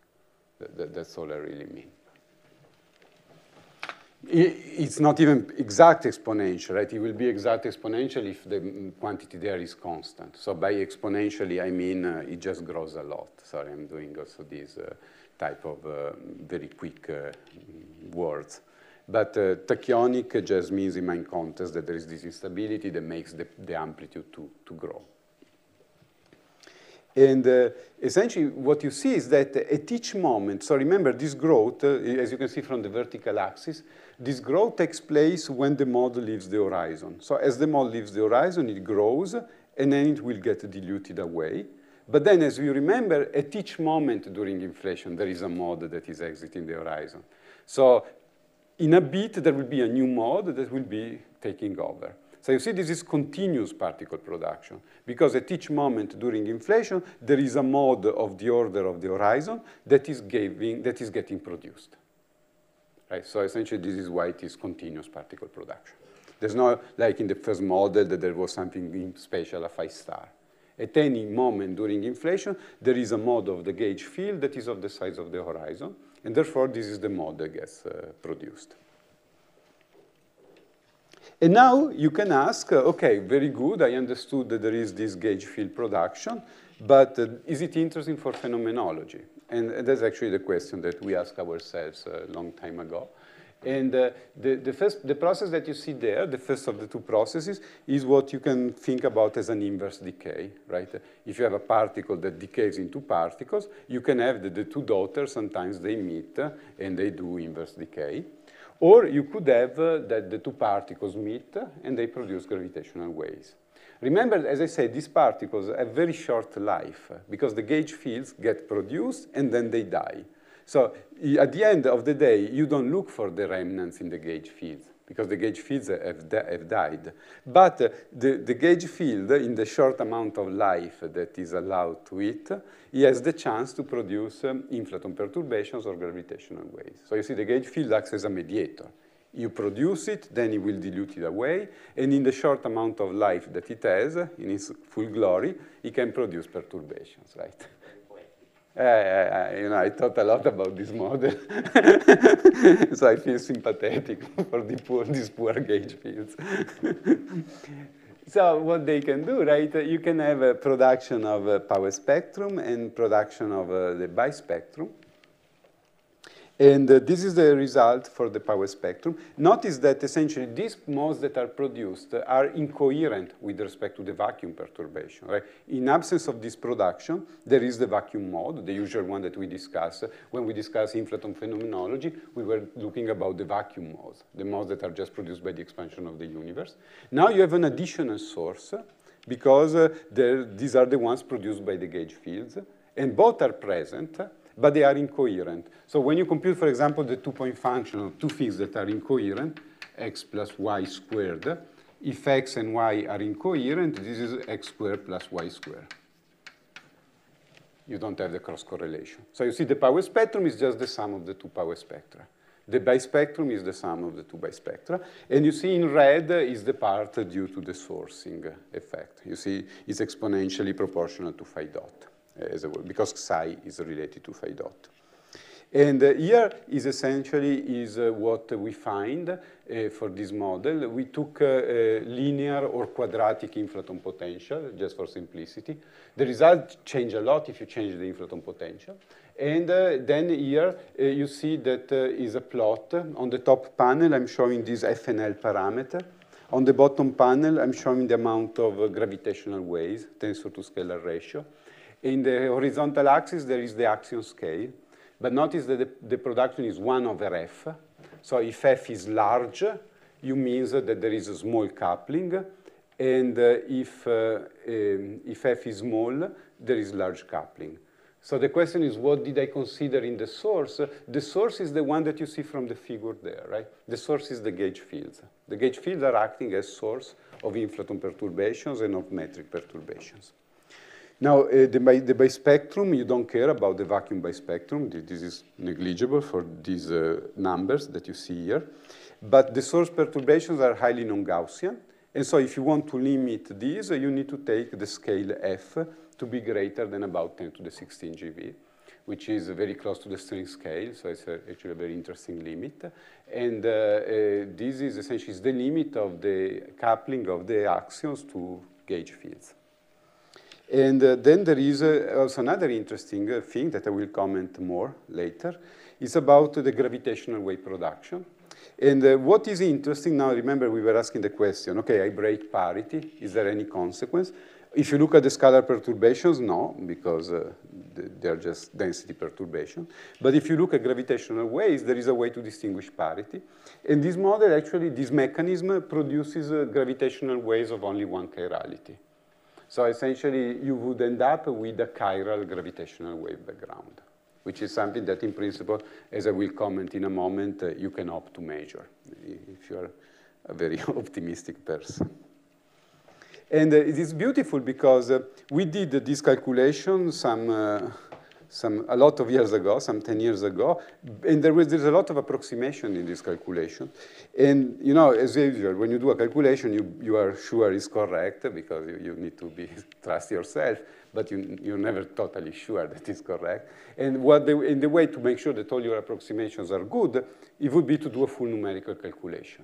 Th th that's all I really mean. It's not even exact exponential, right? It will be exact exponential if the quantity there is constant. So by exponentially, I mean uh, it just grows a lot. Sorry, I'm doing also this uh, type of uh, very quick uh, words. But uh, tachyonic just means in my context that there is this instability that makes the, the amplitude to, to grow. And uh, essentially what you see is that at each moment, so remember this growth, uh, as you can see from the vertical axis, this growth takes place when the model leaves the horizon. So as the model leaves the horizon, it grows, and then it will get diluted away. But then, as you remember, at each moment during inflation, there is a mode that is exiting the horizon. So in a bit, there will be a new mode that will be taking over. So you see this is continuous particle production because at each moment during inflation, there is a mode of the order of the horizon that is, giving, that is getting produced. Right? So essentially, this is why it is continuous particle production. There's not like in the first model that there was something special, a phi star. At any moment during inflation, there is a mode of the gauge field that is of the size of the horizon, and therefore, this is the mode that gets uh, produced. And now you can ask, uh, okay, very good, I understood that there is this gauge field production, but uh, is it interesting for phenomenology? And, and that's actually the question that we asked ourselves a long time ago. And uh, the, the, first, the process that you see there, the first of the two processes, is what you can think about as an inverse decay, right? If you have a particle that decays into particles, you can have the, the two daughters, sometimes they meet and they do inverse decay. Or you could have uh, that the two particles meet and they produce gravitational waves. Remember, as I said, these particles have very short life because the gauge fields get produced and then they die. So at the end of the day, you don't look for the remnants in the gauge fields because the gauge fields have, have died. But uh, the, the gauge field, in the short amount of life that is allowed to it, he has the chance to produce um, inflaton perturbations or gravitational waves. So you see the gauge field acts as a mediator. You produce it, then it will dilute it away, and in the short amount of life that it has, in its full glory, it can produce perturbations, right? Uh, you know, I thought a lot about this model, so I feel sympathetic for the poor, these poor gauge fields. so what they can do, right? You can have a production of a power spectrum and production of uh, the bispectrum. And uh, this is the result for the power spectrum. Notice that essentially these modes that are produced are incoherent with respect to the vacuum perturbation. Right? In absence of this production, there is the vacuum mode, the usual one that we discuss. When we discuss inflaton phenomenology, we were looking about the vacuum modes, the modes that are just produced by the expansion of the universe. Now you have an additional source because uh, these are the ones produced by the gauge fields, and both are present but they are incoherent. So when you compute, for example, the two-point function of two things that are incoherent, x plus y squared, if x and y are incoherent, this is x squared plus y squared. You don't have the cross correlation. So you see the power spectrum is just the sum of the two power spectra. The bispectrum is the sum of the two bispectra. And you see in red is the part due to the sourcing effect. You see it's exponentially proportional to phi dot because psi is related to phi dot. And uh, here is essentially is uh, what we find uh, for this model. We took linear or quadratic inflaton potential, just for simplicity. The result change a lot if you change the inflaton potential. And uh, then here uh, you see that uh, is a plot. On the top panel, I'm showing this FNL parameter. On the bottom panel, I'm showing the amount of gravitational waves, tensor to scalar ratio. In the horizontal axis, there is the axion scale. But notice that the, the production is 1 over f. So if f is large, you means that there is a small coupling. And uh, if, uh, um, if f is small, there is large coupling. So the question is, what did I consider in the source? The source is the one that you see from the figure there, right? The source is the gauge fields. The gauge fields are acting as source of inflaton perturbations and of metric perturbations. Now, uh, the, by, the bispectrum, you don't care about the vacuum bispectrum. This is negligible for these uh, numbers that you see here. But the source perturbations are highly non-Gaussian. And so if you want to limit these, uh, you need to take the scale f to be greater than about 10 to the 16 GeV, which is very close to the string scale. So it's a, actually a very interesting limit. And uh, uh, this is essentially the limit of the coupling of the axions to gauge fields. And uh, then there is uh, also another interesting uh, thing that I will comment more later. It's about the gravitational wave production. And uh, what is interesting now, remember we were asking the question, okay, I break parity, is there any consequence? If you look at the scalar perturbations, no, because uh, they're just density perturbation. But if you look at gravitational waves, there is a way to distinguish parity. And this model, actually, this mechanism produces uh, gravitational waves of only one chirality. So essentially, you would end up with a chiral gravitational wave background, which is something that in principle, as I will comment in a moment, uh, you can opt to measure if you're a very optimistic person. And uh, it is beautiful because uh, we did this calculation some uh, some, a lot of years ago, some 10 years ago, and there was, there's a lot of approximation in this calculation. And, you know, as usual, when you do a calculation, you, you are sure it's correct because you, you need to be, trust yourself, but you, you're never totally sure that it's correct. And what the, and the way to make sure that all your approximations are good, it would be to do a full numerical calculation.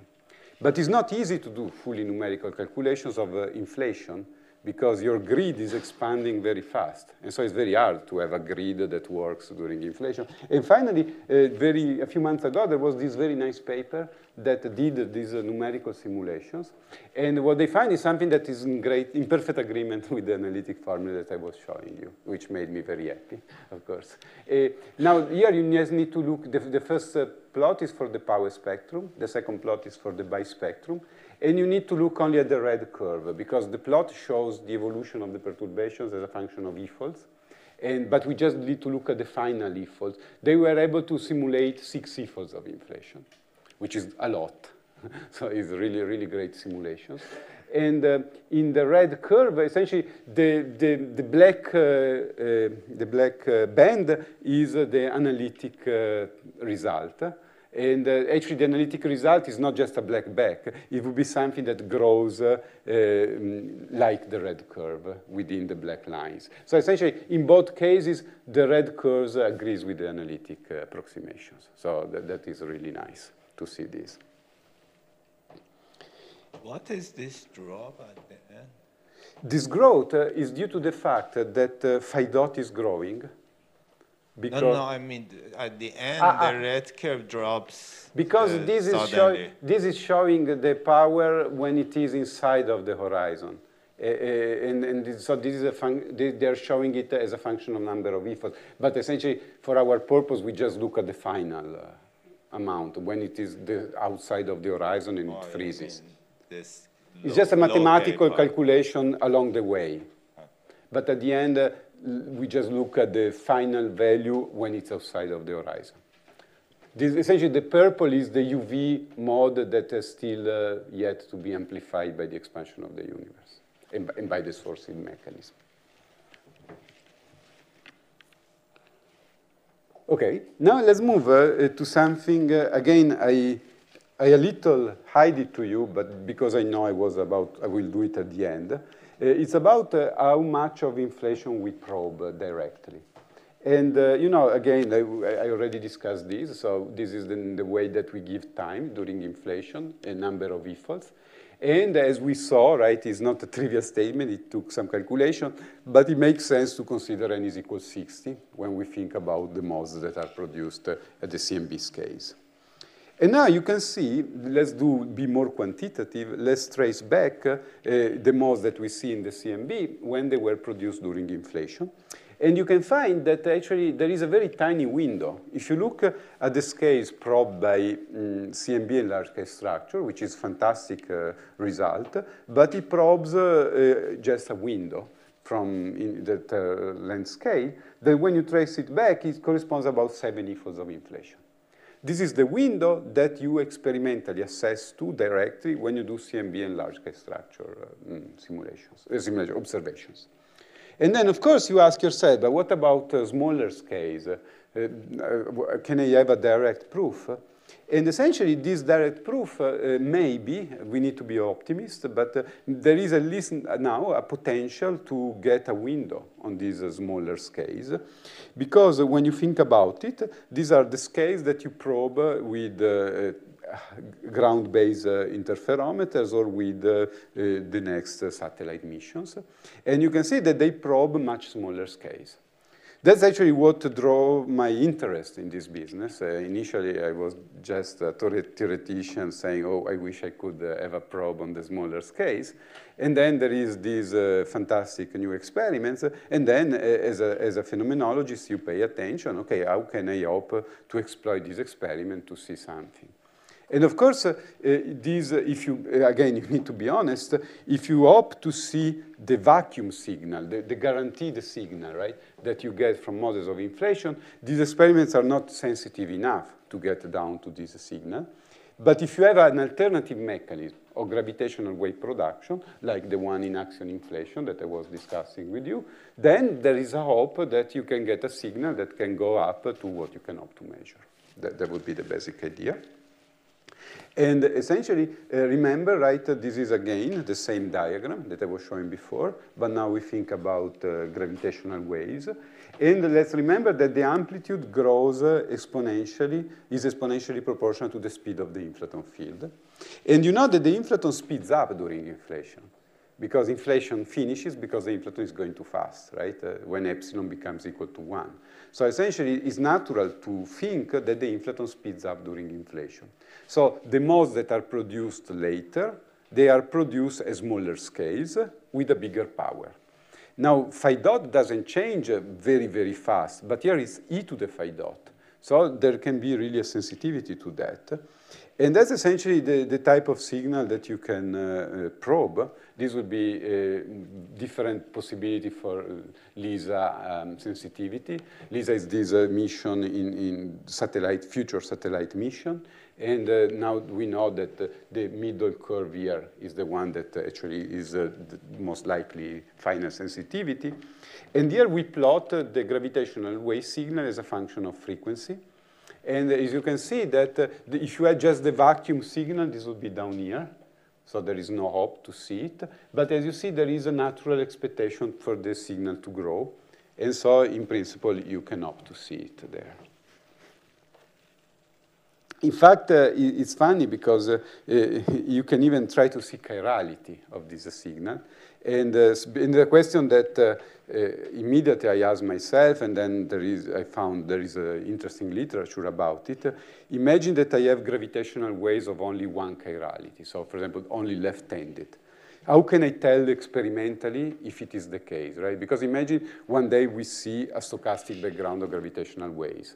But it's not easy to do fully numerical calculations of uh, inflation because your grid is expanding very fast. And so it's very hard to have a grid that works during inflation. And finally, uh, very, a few months ago, there was this very nice paper that did these uh, numerical simulations. And what they find is something that is in great, in perfect agreement with the analytic formula that I was showing you, which made me very happy, of course. Uh, now, here you just need to look, the, the first uh, plot is for the power spectrum, the second plot is for the bispectrum, and you need to look only at the red curve because the plot shows the evolution of the perturbations as a function of e-folds. And, but we just need to look at the final e-folds. They were able to simulate six e-folds of inflation, which is a lot. so it's really, really great simulations. And uh, in the red curve, essentially, the, the, the black, uh, uh, the black uh, band is the analytic uh, result. And uh, actually, the analytic result is not just a black back. It would be something that grows uh, um, like the red curve within the black lines. So essentially, in both cases, the red curve agrees with the analytic uh, approximations. So that is really nice to see this. what is this drop at the end? This growth uh, is due to the fact that uh, phi dot is growing. Because no, no, I mean at the end ah, ah. the red curve drops. Because uh, this is showing this is showing the power when it is inside of the horizon. Uh, and, and, so this is a they, are showing it as a function of number of e-folds. But essentially, for our purpose, we just look at the final uh, amount when it is the outside of the horizon and oh, it freezes. This it's just a mathematical calculation along the way. But at the end, uh, we just look at the final value when it's outside of the horizon. This, essentially, the purple is the UV mode that is still uh, yet to be amplified by the expansion of the universe and, and by the sourcing mechanism. Okay, now let's move uh, to something, uh, again, I, I a little hide it to you, but because I know I was about, I will do it at the end. Uh, it's about uh, how much of inflation we probe directly. And, uh, you know, again, I, I, already discussed this. So this is the, the, way that we give time during inflation, a number of e-folds. And as we saw, right, it's not a trivial statement. It took some calculation. But it makes sense to consider n is equal 60 when we think about the modes that are produced at the CMB scales. And now you can see, let's do be more quantitative, let's trace back uh, the modes that we see in the CMB when they were produced during inflation. And you can find that actually there is a very tiny window. If you look at the scales probed by um, CMB and large scale structure, which is fantastic uh, result, but it probes uh, uh, just a window from that uh, length scale, then when you trace it back, it corresponds about seven e-folds of inflation. This is the window that you experimentally assess to directly when you do CMB and large-scale structure uh, mm, simulations, uh, simulation observations. And then, of course, you ask yourself, but what about uh, smaller scales? Uh, uh, can I have a direct proof? And essentially, this direct proof uh, may be, we need to be optimists, but uh, there is at least now a potential to get a window on these uh, smaller scales. Because when you think about it, these are the scales that you probe with uh, ground-based uh, interferometers or with uh, the next satellite missions. And you can see that they probe much smaller scales. That's actually what drove my interest in this business. Uh, initially, I was just a theoretician saying, oh, I wish I could uh, have a probe on the smaller scales. And then there is these uh, fantastic new experiments. And then uh, as, a, as a phenomenologist, you pay attention, okay, how can I hope to exploit this experiment to see something? And of course, uh, these, uh, if you, uh, again, you need to be honest, if you hope to see the vacuum signal, the, guarantee the, guaranteed signal, right, that you get from models of inflation, these experiments are not sensitive enough to get down to this signal. But if you have an alternative mechanism of gravitational wave production, like the one in axion inflation that I was discussing with you, then there is a hope that you can get a signal that can go up to what you can hope to measure. That, that would be the basic idea. And essentially, uh, remember, right, this is again the same diagram that I was showing before, but now we think about uh, gravitational waves. And let's remember that the amplitude grows uh, exponentially, is exponentially proportional to the speed of the inflaton field. And you know that the inflaton speeds up during inflation because inflation finishes because the inflaton is going too fast, right, uh, when epsilon becomes equal to 1. So essentially, it's natural to think that the inflaton speeds up during inflation. So the modes that are produced later, they are produced at smaller scales with a bigger power. Now, phi dot doesn't change very, very fast, but here is e to the phi dot. So there can be really a sensitivity to that. And that's essentially the, the type of signal that you can uh, uh probe. This would be a different possibility for LISA um, sensitivity. LISA is this uh, mission in, in satellite, future satellite mission. And uh, now we know that uh, the middle curve here is the one that actually is uh, the most likely final sensitivity. And here we plot uh, the gravitational wave signal as a function of frequency. And as you can see that uh, if you had just the vacuum signal, this would be down here. So there is no hope to see it. But as you see, there is a natural expectation for the signal to grow. And so in principle, you can opt to see it there. in fact, uh, it's funny because uh, uh, you can even try to see chirality of this signal. And, uh, the question that uh, uh, immediately I asked myself, and then there is, I found there is interesting literature about it. imagine that I have gravitational waves of only one chirality. So, for example, only left-handed. How can I tell experimentally if it is the case, right? Because imagine one day we see a stochastic background of gravitational waves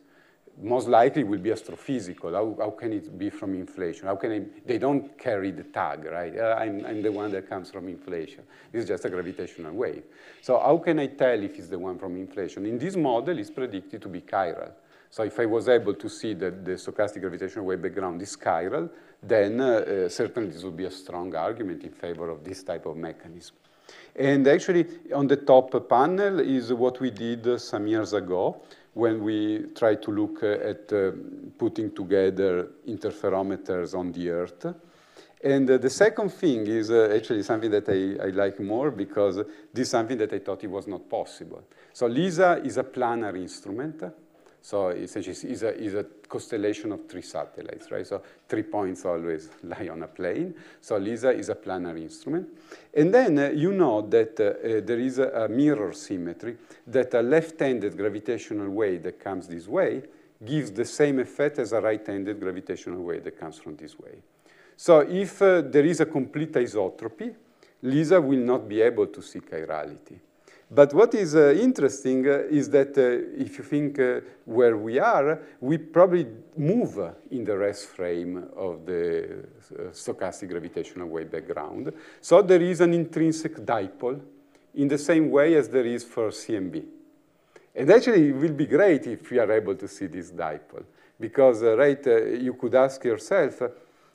most likely will be astrophysical. How, how can it be from inflation? How can they don't carry the tag, right? Uh, I'm, I'm the one that comes from inflation. This is just a gravitational wave. So how can I tell if it's the one from inflation? In this model, it's predicted to be chiral. So if I was able to see that the stochastic gravitational wave background is chiral, then uh, uh, certainly this would be a strong argument in favor of this type of mechanism. And actually, on the top panel is what we did some years ago when we try to look at uh, putting together interferometers on the Earth. And uh, the second thing is uh, actually something that I, I, like more because this is something that I thought it was not possible. So LISA is a planar instrument. So essentially it's a, it's a constellation of three satellites, right? So three points always lie on a plane. So LISA is a planar instrument. And then uh, you know that uh, uh, there is a, a, mirror symmetry, that a left-handed gravitational wave that comes this way gives the same effect as a right-handed gravitational wave that comes from this way. So if uh, there is a complete isotropy, LISA will not be able to see chirality. But what is uh, interesting uh, is that uh, if you think uh, where we are, we probably move in the rest frame of the uh, stochastic gravitational wave background. So there is an intrinsic dipole in the same way as there is for CMB. And actually, it will be great if we are able to see this dipole. Because, uh, right, you could ask yourself,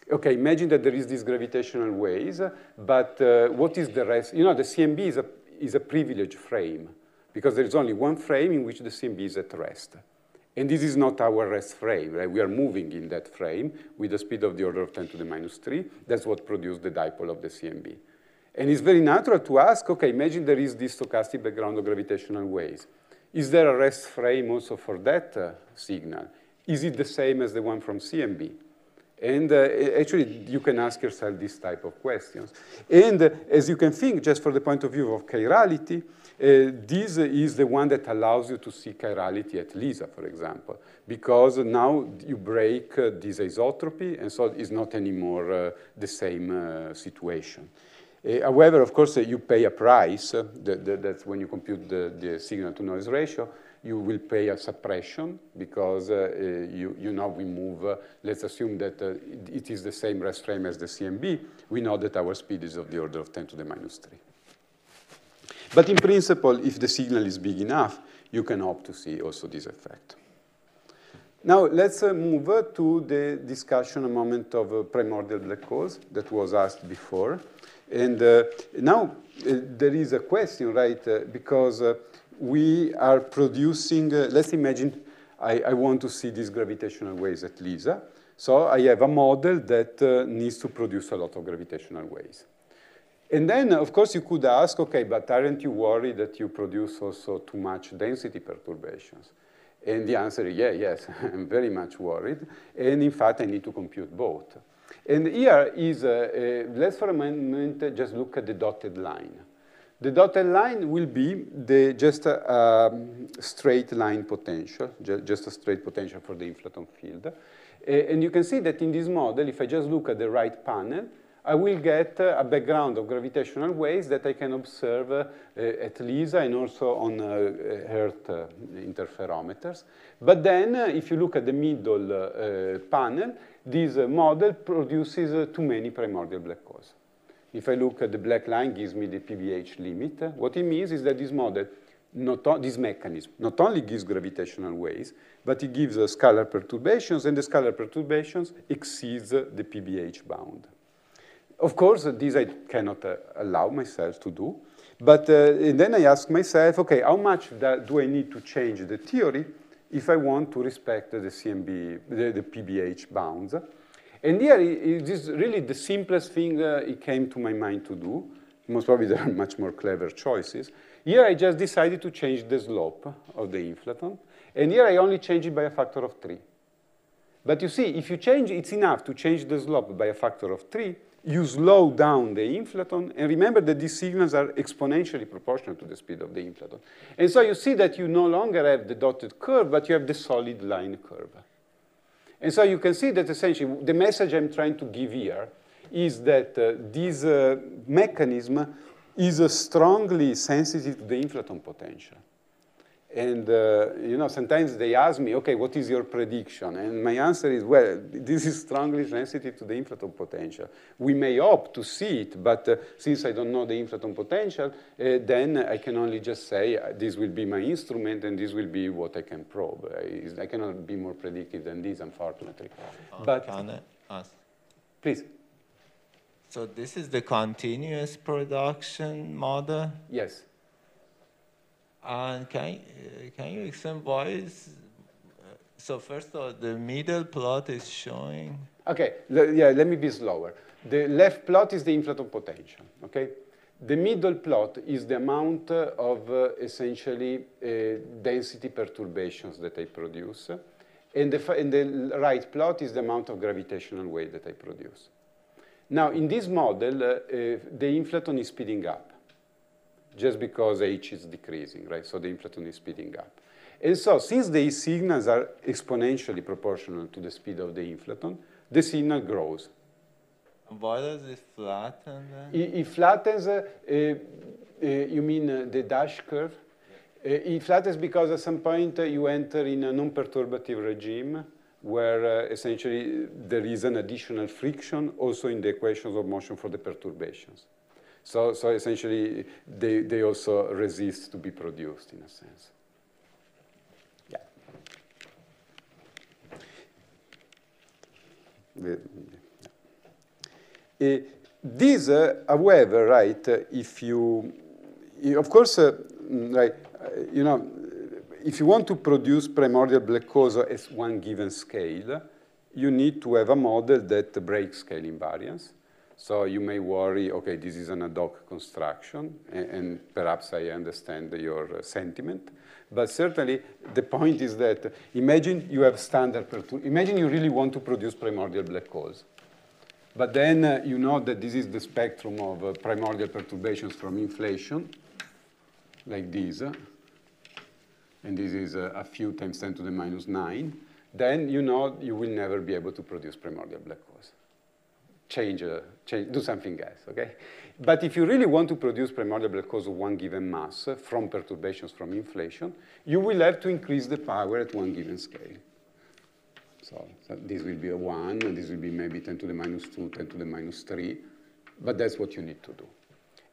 okay, imagine that there is this gravitational waves, but what is the rest? You know, the CMB is a is a privileged frame because there is only one frame in which the CMB is at rest. And this is not our rest frame. Right? We are moving in that frame with a speed of the order of 10 to the minus 3. That's what produced the dipole of the CMB. And it's very natural to ask, okay, imagine there is this stochastic background of gravitational waves. Is there a rest frame also for that uh, signal? Is it the same as the one from CMB? And uh, actually, you can ask yourself this type of questions. And uh, as you can think, just for the point of view of chirality, uh, this is the one that allows you to see chirality at LISA, for example, because now you break uh, this isotropy, and so it's not anymore uh, the same uh, situation. however, of course, you pay a price. That, that, that's when you compute the, the signal-to-noise ratio you will pay a suppression because uh, uh, you, you know we move, uh, let's assume that uh, it is the same rest frame as the CMB. We know that our speed is of the order of 10 to the minus 3. But in principle, if the signal is big enough, you can hope to see also this effect. Now, let's uh, move uh, to the discussion a moment of primordial black holes that was asked before. And now there is a question, right, because we are producing, uh, let's imagine I, I, want to see these gravitational waves at LISA. So I have a model that uh, needs to produce a lot of gravitational waves. And then, of course, you could ask, okay, but aren't you worried that you produce also too much density perturbations? And the answer is, yeah, yes, I'm very much worried. And in fact, I need to compute both. And here is, uh, let's for a moment just look at the dotted line. The dotted line will be the, just a, a straight line potential, ju just a straight potential for the inflaton field. Uh, and you can see that in this model, if I just look at the right panel, I will get uh, a background of gravitational waves that I can observe uh, at LISA and also on uh, uh, Earth uh, interferometers. But then, if you look at the middle panel, this model produces too many primordial black holes. If I look at the black line, gives me the PBH limit. What it means is that this model, not this mechanism, not only gives gravitational waves, but it gives uh, scalar perturbations, and the scalar perturbations exceeds the PBH bound. Of course, this I cannot uh, allow myself to do, but uh, then I ask myself, okay, how much do I need to change the theory if I want to respect the CMB, the, the PBH bounds? And here it is really the simplest thing uh, it came to my mind to do. Most probably there are much more clever choices. Here I just decided to change the slope of the inflaton. And here I only change it by a factor of three. But you see, if you change, it's enough to change the slope by a factor of 3, you slow down the inflaton, and remember that these signals are exponentially proportional to the speed of the inflaton. And so you see that you no longer have the dotted curve, but you have the solid line curve. And so you can see that essentially the message I'm trying to give here is that uh, this uh, mechanism is uh, strongly sensitive to the inflaton potential. And, uh, you know, sometimes they ask me, okay, what is your prediction? And my answer is, well, this is strongly sensitive to the inflaton potential. We may hope to see it, but uh, since I don't know the inflaton potential, uh, then I can only just say uh, this will be my instrument and this will be what I can probe. I, I cannot be more predictive than this, unfortunately. Uh, but can I ask? Please. So this is the continuous production model? Yes. And can, uh, can you explain why is, uh, so first of all, the middle plot is showing? Okay, yeah, let me be slower. The left plot is the inflaton potential, okay? The middle plot is the amount of uh, essentially uh, density perturbations that I produce. And the, and the, right plot is the amount of gravitational wave that I produce. Now, in this model, uh, uh the inflaton is speeding up just because h is decreasing, right? So the inflaton is speeding up. And so since the signals are exponentially proportional to the speed of the inflaton, the signal grows. Why does it flatten then? It, it flattens, uh, uh, uh, you mean uh, the dash curve? Uh, it flattens because at some point uh, you enter in a non-perturbative regime where essentially there is an additional friction also in the equations of motion for the perturbations. So, so essentially, they, they also resist to be produced in a sense. Yeah. Uh, this, uh, however, right, uh, if you, of course, uh, right, uh, you know, if you want to produce primordial black holes at one given scale, you need to have a model that breaks scale invariance. So you may worry, okay, this is an ad hoc construction, and, and perhaps I understand your uh, sentiment. But certainly, the point is that imagine you have standard, imagine you really want to produce primordial black holes. But then uh, you know that this is the spectrum of uh, primordial perturbations from inflation, like this. And this is uh, a few times 10 to the minus 9. Then you know you will never be able to produce primordial black holes change, uh, change, do something else, okay? But if you really want to produce primordial black holes of one given mass from perturbations from inflation, you will have to increase the power at one given scale. So, so this will be a 1, and this will be maybe 10 to the minus 2, 10 to the minus 3, but that's what you need to do.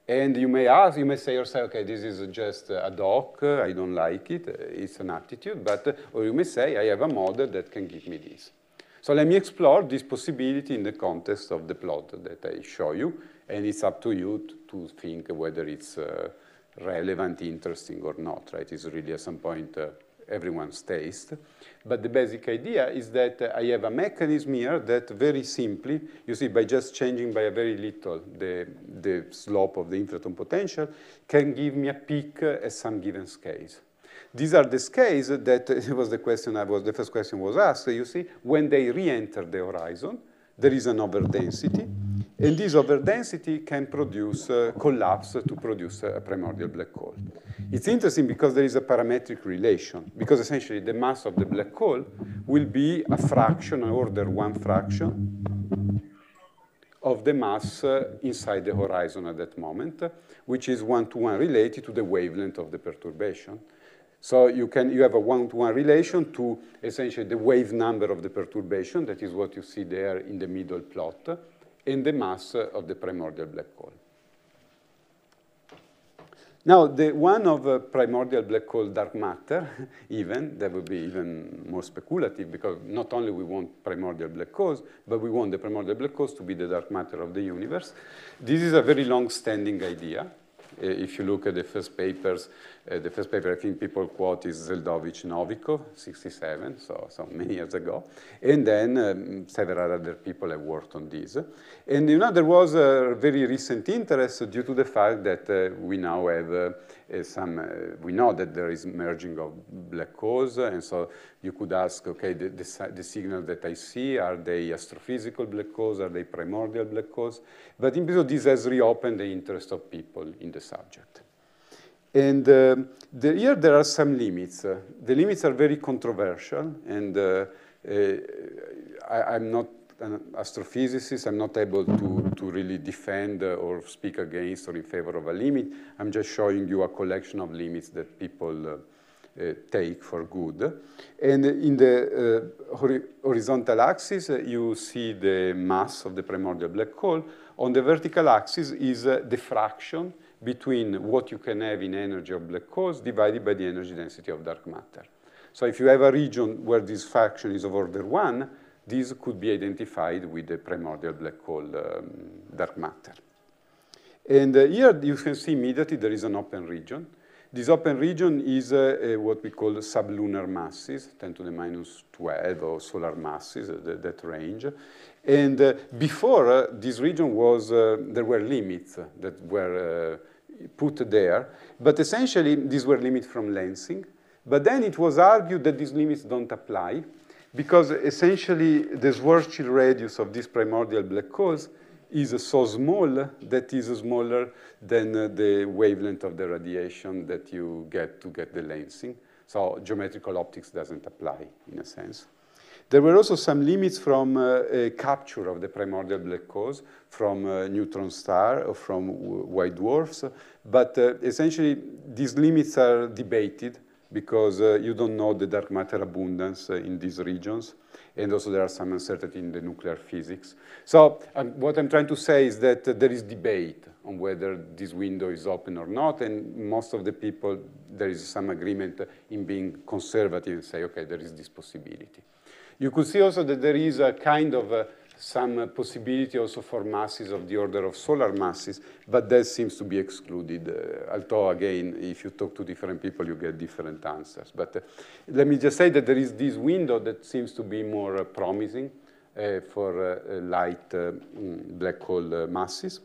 And you may ask, you may say yourself, okay, this is just ad hoc, I don't like it, it's an attitude, but, or you may say, I have a model that can give me this. So let me explore this possibility in the context of the plot that I show you, and it's up to you to, think whether it's uh, relevant, interesting, or not, right? It's really at some point uh, everyone's taste. But the basic idea is that I have a mechanism here that very simply, you see, by just changing by a very little the, the slope of the inflaton potential, can give me a peak at some given scales. These are the scales that was the question I was, the first question was asked. You see, when they re-enter the horizon, there is an overdensity, and this overdensity can produce uh, collapse to produce a primordial black hole. It's interesting because there is a parametric relation, because essentially the mass of the black hole will be a fraction, an order one fraction, of the mass uh, inside the horizon at that moment, which is one-to-one -one related to the wavelength of the perturbation. So you, can, you have a one-to-one -one relation to essentially the wave number of the perturbation, that is what you see there in the middle plot, and the mass of the primordial black hole. Now, the one of uh, primordial black hole dark matter, even, that would be even more speculative because not only we want primordial black holes, but we want the primordial black holes to be the dark matter of the universe. This is a very long-standing idea. If you look at the first papers, Uh, the first paper I think people quote is Zeldovich Novikov, 67, so, so many years ago. And then um, several other people have worked on this. And you know, there was a very recent interest due to the fact that uh, we now have uh, uh some, uh, we know that there is merging of black holes. And so you could ask, okay, the, the, the signals that I see, are they astrophysical black holes? Are they primordial black holes? But in principle, this has reopened the interest of people in the subject. And uh, the, here there are some limits. Uh, the limits are very controversial, and uh, uh I, am not an astrophysicist. I'm not able to, to really defend uh, or speak against or in favor of a limit. I'm just showing you a collection of limits that people uh, take for good. And in the hori horizontal axis, you see the mass of the primordial black hole. On the vertical axis is the fraction between what you can have in energy of black holes divided by the energy density of dark matter. So if you have a region where this fraction is of order 1, this could be identified with the primordial black hole um, dark matter. And uh, here you can see immediately there is an open region. This open region is uh, uh, what we call sublunar masses, 10 to the minus 12, or solar masses, uh, that, range. And uh, before, uh, this region was, there were limits that were put there. But essentially, these were limits from lensing. But then it was argued that these limits don't apply because essentially the Schwarzschild radius of this primordial black holes is so small that is smaller than the wavelength of the radiation that you get to get the lensing. So geometrical optics doesn't apply in a sense. There were also some limits from uh, capture of the primordial black holes from uh, neutron star or from white dwarfs, but uh, essentially these limits are debated because uh, you don't know the dark matter abundance uh, in these regions, and also there are some uncertainty in the nuclear physics. So um, what I'm trying to say is that uh, there is debate on whether this window is open or not, and most of the people, there is some agreement in being conservative and say, okay, there is this possibility. You could see also that there is a kind of uh, some uh, possibility also for masses of the order of solar masses, but that seems to be excluded. Uh, although, again, if you talk to different people, you get different answers. But uh, let me just say that there is this window that seems to be more uh, promising uh, for light mm, black hole masses.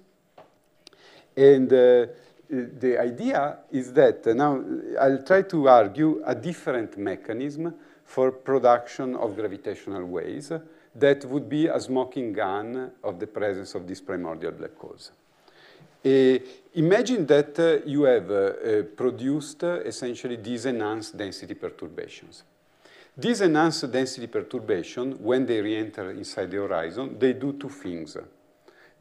And the idea is that now I'll try to argue a different mechanism for production of gravitational waves that would be a smoking gun of the presence of these primordial black holes. Uh, imagine that uh, you have uh, produced essentially these enhanced density perturbations. These enhanced density perturbations, when they re-enter inside the horizon, they do two things.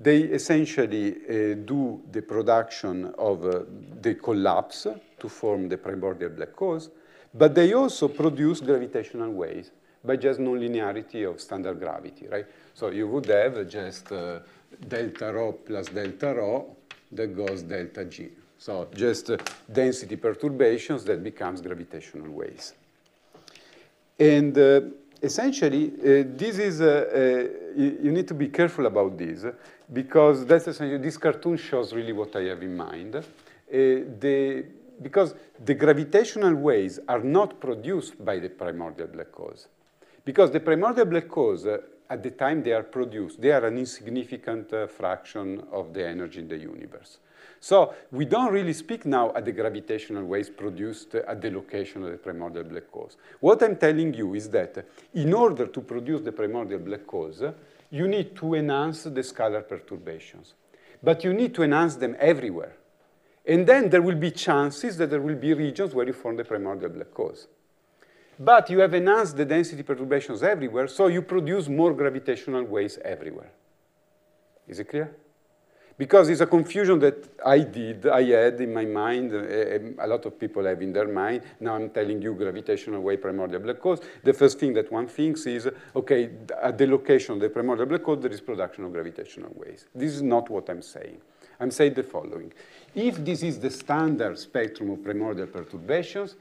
They essentially uh, do the production of uh, the collapse to form the primordial black holes, but they also produce gravitational waves by just nonlinearity of standard gravity, right? So you would have just uh, delta rho plus delta rho that goes delta g. So just uh, density perturbations that becomes gravitational waves. And uh, essentially, uh, this is, uh, uh, you, you, need to be careful about this because that's essentially, this cartoon shows really what I have in mind. the because the gravitational waves are not produced by the primordial black holes. Because the primordial black holes, uh, at the time they are produced, they are an insignificant uh, fraction of the energy in the universe. So we don't really speak now at the gravitational waves produced at the location of the primordial black holes. What I'm telling you is that in order to produce the primordial black holes, you need to enhance the scalar perturbations. But you need to enhance them everywhere. And then there will be chances that there will be regions where you form the primordial black holes. But you have enhanced the density perturbations everywhere, so you produce more gravitational waves everywhere. Is it clear? Because it's a confusion that I did, I had in my mind, uh, a lot of people have in their mind. Now I'm telling you gravitational wave primordial black holes. The first thing that one thinks is, okay, at the location of the primordial black hole, there is production of gravitational waves. This is not what I'm saying. I'm saying the following. If this is the standard spectrum of primordial perturbations,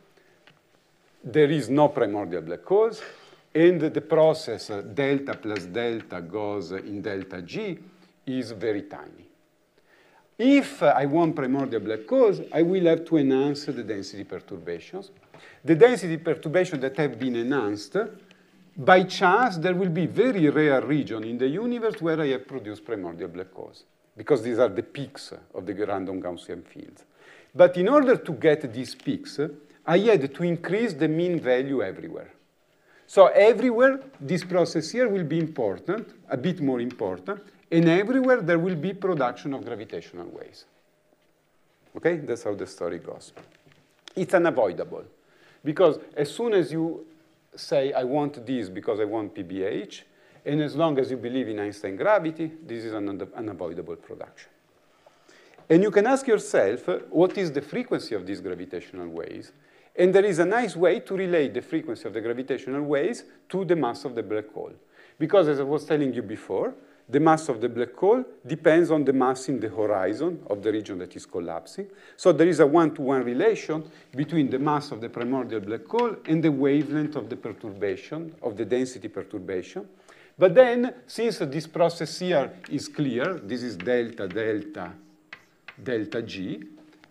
there is no primordial black holes, and the process uh, delta plus delta goes in delta G is very tiny. if I want primordial black holes, I will have to enhance the density perturbations. The density perturbations that have been enhanced, by chance, there will be very rare region in the universe where I have produced primordial black holes, because these are the peaks of the random Gaussian fields. But in order to get these peaks, Ah, I had to increase the mean value everywhere. So everywhere, this process here will be important, a bit more important, and everywhere there will be production of gravitational waves. Okay, that's how the story goes. It's unavoidable, because as soon as you say, I want this because I want PBH, and as long as you believe in Einstein gravity, this is an unavoidable production. And you can ask yourself, what is the frequency of these gravitational waves? And there is a nice way to relate the frequency of the gravitational waves to the mass of the black hole. Because as I was telling you before, the mass of the black hole depends on the mass in the horizon of the region that is collapsing. So there is a one-to-one -one relation between the mass of the primordial black hole and the wavelength of the perturbation, of the density perturbation. But then, since this process here is clear, this is delta, delta, delta G,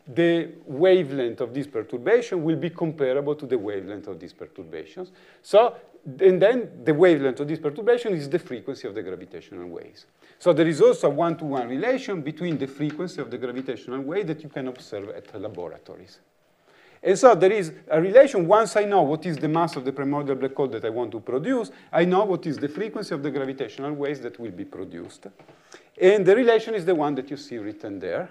the wavelength of this perturbation will be comparable to the wavelength of these perturbations. So, and then the wavelength of this perturbation is the frequency of the gravitational waves. So there is also a one-to-one -one relation between the frequency of the gravitational wave that you can observe at laboratories. And so there is a relation, once I know what is the mass of the primordial black hole that I want to produce, I know what is the frequency of the gravitational waves that will be produced. And the relation is the one that you see written there.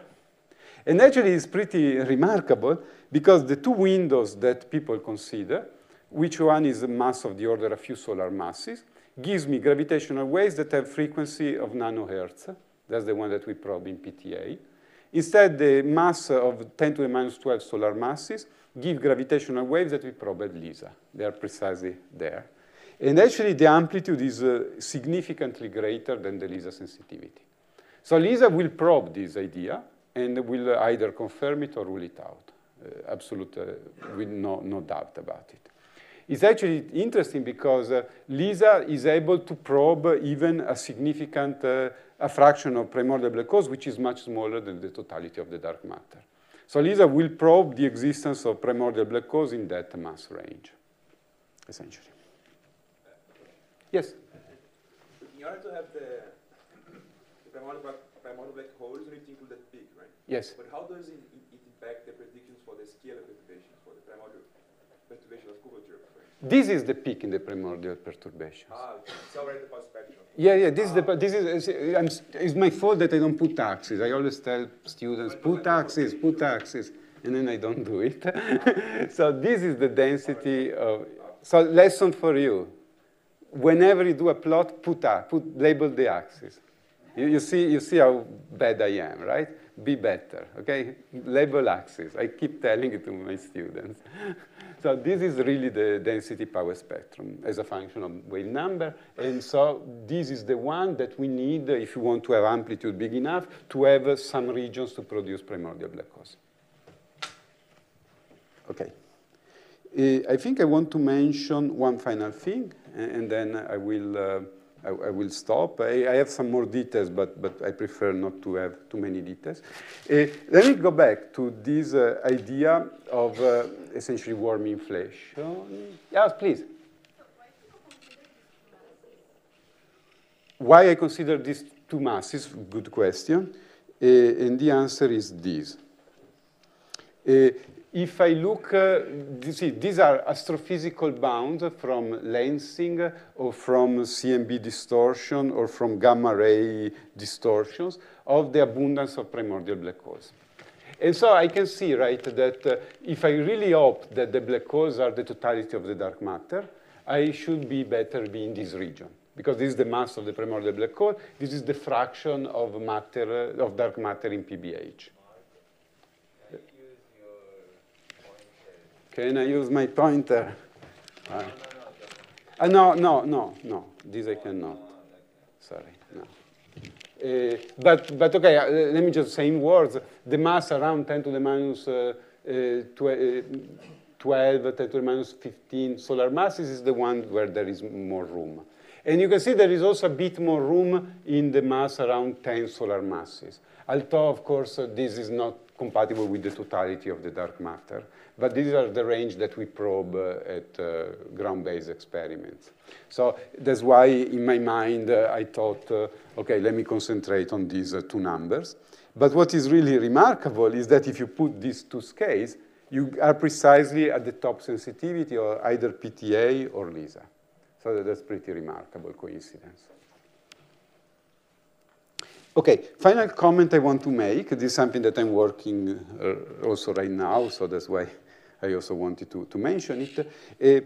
And actually, it's pretty remarkable because the two windows that people consider, which one is a mass of the order of a few solar masses, gives me gravitational waves that have frequency of nanohertz. That's the one that we probe in PTA. Instead, the mass of 10 to the minus 12 solar masses give gravitational waves that we probe at LISA. They are precisely there. And actually, the amplitude is uh, significantly greater than the LISA sensitivity. So LISA will probe this idea, and will either confirm it or rule it out. Uh, absolute, uh, with no, no doubt about it. It's actually interesting because uh, LISA is able to probe even a significant, uh, a fraction of primordial black holes, which is much smaller than the totality of the dark matter. So LISA will probe the existence of primordial black holes in that mass range, essentially. Yes? In order to have the, the primordial, primordial black holes, we need to include right? Yes. But how does it, it impact the predictions for the scalar perturbations, for the primordial perturbation of curvature? This is the peak in the primordial perturbations. Ah, it's already the spectrum. Yeah, yeah. This ah. is the this is I'm, it's my fault that I don't put axes. I always tell students put axes, put axes, and then I don't do it. so this is the density of. So lesson for you: whenever you do a plot, put a, put label the axes. You, you see you see how bad I am, right? Be better, okay? Label axis. I keep telling it to my students. so this is really the density power spectrum as a function of wave number. And so this is the one that we need if you want to have amplitude big enough to have some regions to produce primordial black holes. Okay. Uh, I think I want to mention one final thing, and then I will uh, I, I will stop. I, I, have some more details, but, but I prefer not to have too many details. Uh, let me go back to this uh, idea of uh, essentially warm inflation. Yes, please. Why I consider these two masses? Good question. Uh, and the answer is this. Uh, if I look, uh, you see, these are astrophysical bounds from lensing or from CMB distortion or from gamma ray distortions of the abundance of primordial black holes. And so I can see, right, that uh, if I really hope that the black holes are the totality of the dark matter, I should be better be in this region because this is the mass of the primordial black hole. This is the fraction of matter, of dark matter in PBH. Can I use my pointer? Uh, uh, no, no, no, no. This I cannot. Sorry, no. Uh, but, but okay, uh, let me just say in words, the mass around 10 to the minus, uh, uh, 12, 10 to the minus 15 solar masses is the one where there is more room. And you can see there is also a bit more room in the mass around 10 solar masses. Although, of course, uh, this is not compatible with the totality of the dark matter. But these are the range that we probe uh, at uh, ground-based experiments. So that's why, in my mind, uh, I thought, uh, okay, let me concentrate on these uh, two numbers. But what is really remarkable is that if you put these two scales, you are precisely at the top sensitivity or either PTA or LISA. So that's pretty remarkable coincidence. Okay, final comment I want to make. This is something that I'm working uh, also right now, so that's why I also wanted to, to mention it. Uh,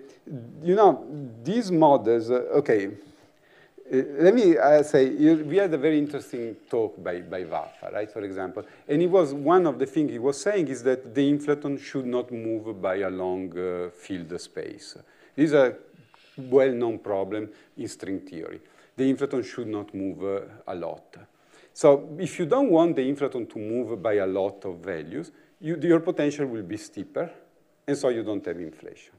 you know, these models, uh, okay, uh, let me say, we had a very interesting talk by, by right, for example. And it was one of the things he was saying is that the inflaton should not move by a long uh, field space. This is a well-known problem in string theory. The inflaton should not move uh, a lot. So if you don't want the inflaton to move by a lot of values, you, your potential will be steeper, and so you don't have inflation.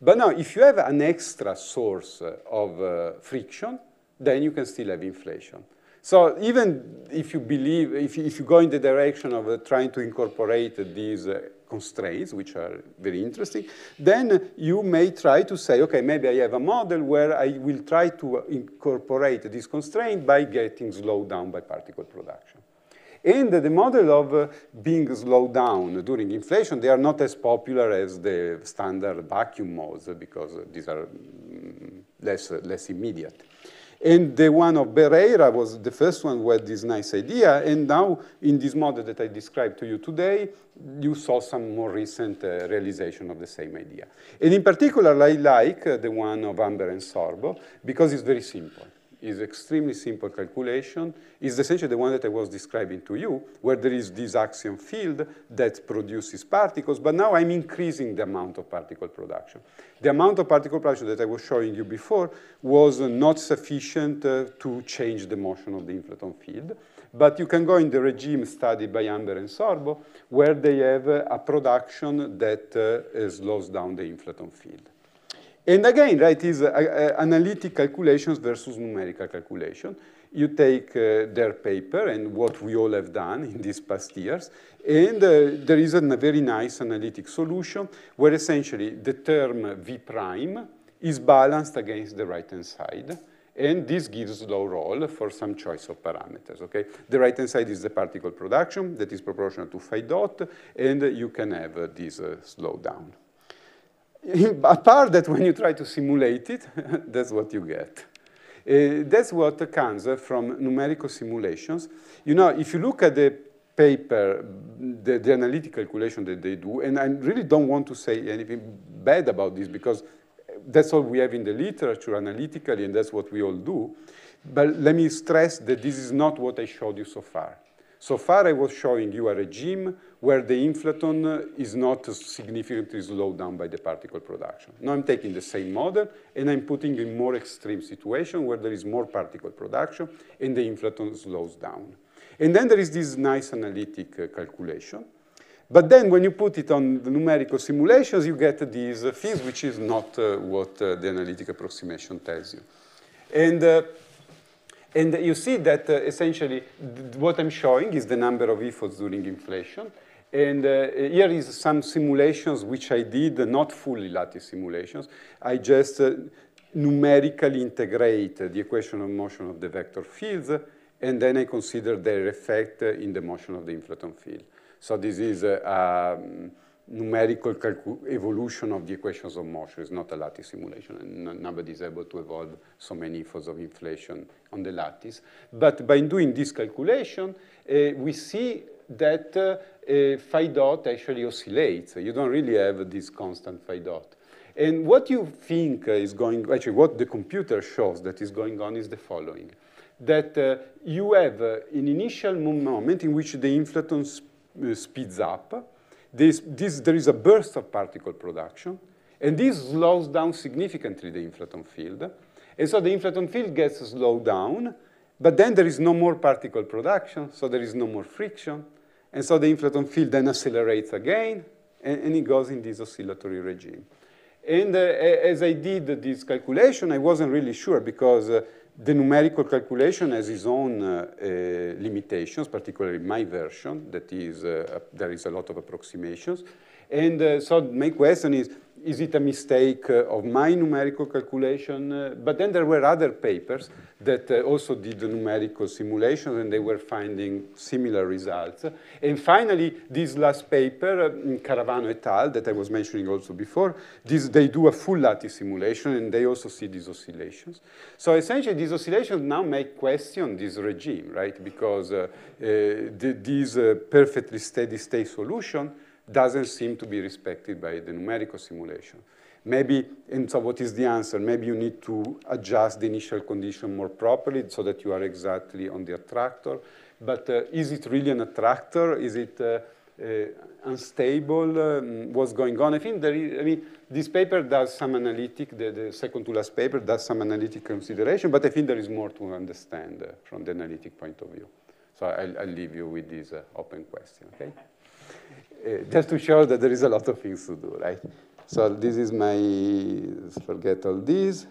But now, if you have an extra source of uh, friction, then you can still have inflation. So even if you believe, if you, if you go in the direction of uh, trying to incorporate these uh, constraints, which are very interesting, then you may try to say, okay, maybe I have a model where I will try to incorporate this constraint by getting slowed down by particle production. And the model of uh, being slowed down during inflation, they are not as popular as the standard vacuum modes because these are mm, less, less immediate. And the one of Berera was the first one who had this nice idea. And now, in this model that I described to you today, you saw some more recent uh, realization of the same idea. And in particular, I like uh, the one of Anber and Sorbo because it's very simple is extremely simple calculation, is essentially the one that I was describing to you, where there is this axion field that produces particles, but now I'm increasing the amount of particle production. The amount of particle production that I was showing you before was not sufficient uh, to change the motion of the inflaton field, but you can go in the regime studied by Anber and Sorbo, where they have uh, a production that uh, slows down the inflaton field. And again, right, is uh, uh, analytic calculations versus numerical calculation. You take uh, their paper and what we all have done in these past years, and there is a very nice analytic solution where essentially the term V prime is balanced against the right-hand side. And this gives low roll for some choice of parameters, okay? The right-hand side is the particle production that is proportional to phi dot, and you can have uh, this uh, slowdown. Apart that when you try to simulate it, that's what you get. Uh, that's what comes from numerical simulations. You know, if you look at the paper, the, the analytic calculation that they do, and I really don't want to say anything bad about this because that's all we have in the literature analytically, and that's what we all do. But let me stress that this is not what I showed you so far. So far, I was showing you a regime where the inflaton is not significantly slowed down by the particle production. Now I'm taking the same model and I'm putting in more extreme situation where there is more particle production and the inflaton slows down. And then there is this nice analytic uh, calculation. But then when you put it on the numerical simulations, you get these uh, things, which is not uh, what uh, the analytic approximation tells you. And uh, and you see that uh, essentially what I'm showing is the number of e-folds during inflation. And uh, here is some simulations which I did, not fully lattice simulations. I just uh, numerically integrate the equation of motion of the vector fields, and then I consider their effect in the motion of the inflaton field. So this is um, numerical evolution of the equations of motion. It's not a lattice simulation, and nobody is able to evolve so many e-folds of inflation on the lattice. But by doing this calculation, uh, we see that uh, uh, phi dot actually oscillates. You don't really have this constant phi dot. And what you think is going, actually what the computer shows that is going on is the following. That uh, you have an initial moment in which the inflaton sp speeds up, this, this, there is a burst of particle production, and this slows down significantly the inflaton field. And so the inflaton field gets slowed down, but then there is no more particle production, so there is no more friction. And so the inflaton field then accelerates again, and, and it goes in this oscillatory regime. And uh, as I did this calculation, I wasn't really sure because uh, the numerical calculation has its own uh, uh, limitations, particularly my version, that is, uh, there is a lot of approximations. And uh, so my question is, is it a mistake uh, of my numerical calculation? Uh, but then there were other papers that uh, also did the numerical simulations and they were finding similar results. And finally, this last paper, uh, Caravano et al., that I was mentioning also before, this, they do a full lattice simulation and they also see these oscillations. So essentially, these oscillations now make question this regime, right? Because uh, uh, the, this perfectly steady state solution doesn't seem to be respected by the numerical simulation. Maybe, and so what is the answer? Maybe you need to adjust the initial condition more properly so that you are exactly on the attractor. But uh, is it really an attractor? Is it uh, uh, unstable? Um, what's going on? I think there is, I mean, this paper does some analytic, the, the, second to last paper does some analytic consideration, but I think there is more to understand uh, from the analytic point of view. So I'll, I'll leave you with this uh, open question, okay? Uh, just to show that there is a lot of things to do, right? So this is my, forget all these.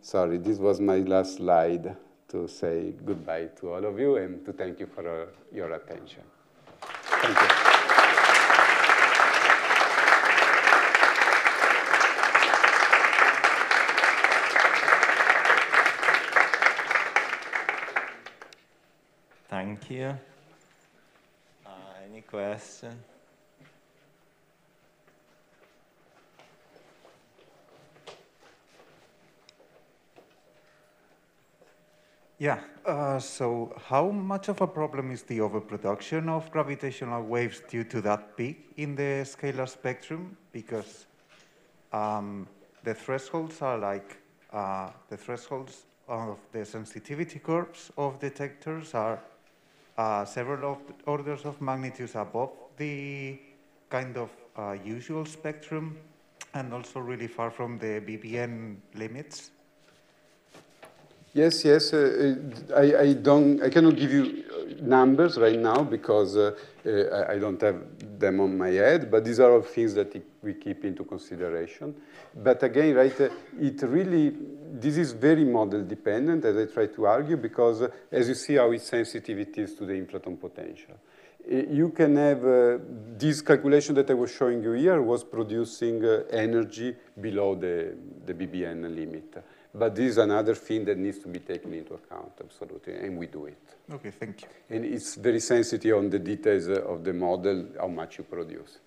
Sorry, this was my last slide to say goodbye to all of you and to thank you for uh, your attention. Thank you. Thank you question? Yeah, uh, so how much of a problem is the overproduction of gravitational waves due to that peak in the scalar spectrum? Because um, the thresholds are like, uh, the thresholds of the sensitivity curves of detectors are uh, several of orders of magnitudes above the kind of uh, usual spectrum and also really far from the BBN limits? Yes, yes. Uh, I, I, don't. I cannot give you numbers right now because uh, uh, I don't have them on my head. But these are all things that we keep into consideration. But again, right, uh, it really this is very model dependent, as I try to argue, because as you see how sensitive sensitivity is to the inflaton potential. You can have uh, this calculation that I was showing you here was producing uh, energy below the, the BBN limit. But this is another thing that needs to be taken into account, absolutely, and we do it. Okay, thank you. And it's very sensitive on the details of the model, how much you produce.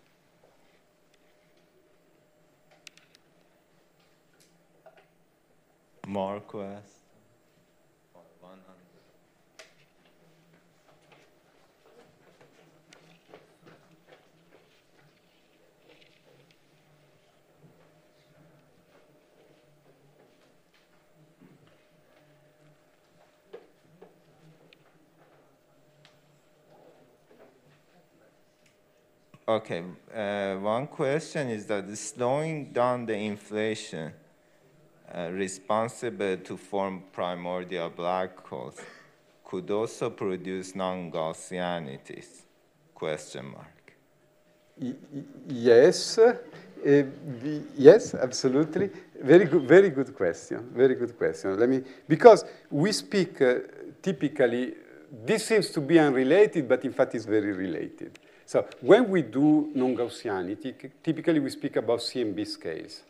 More questions? Okay, uh, one question is that slowing down the inflation uh, responsible to form primordial black holes could also produce non-Gaussianities, question mark. Yes, uh, yes, absolutely. Very good, very good question, very good question. Let me, because we speak uh, typically, this seems to be unrelated, but in fact it's very related. So when we do non-Gaussianity, typically we speak about CMB scales.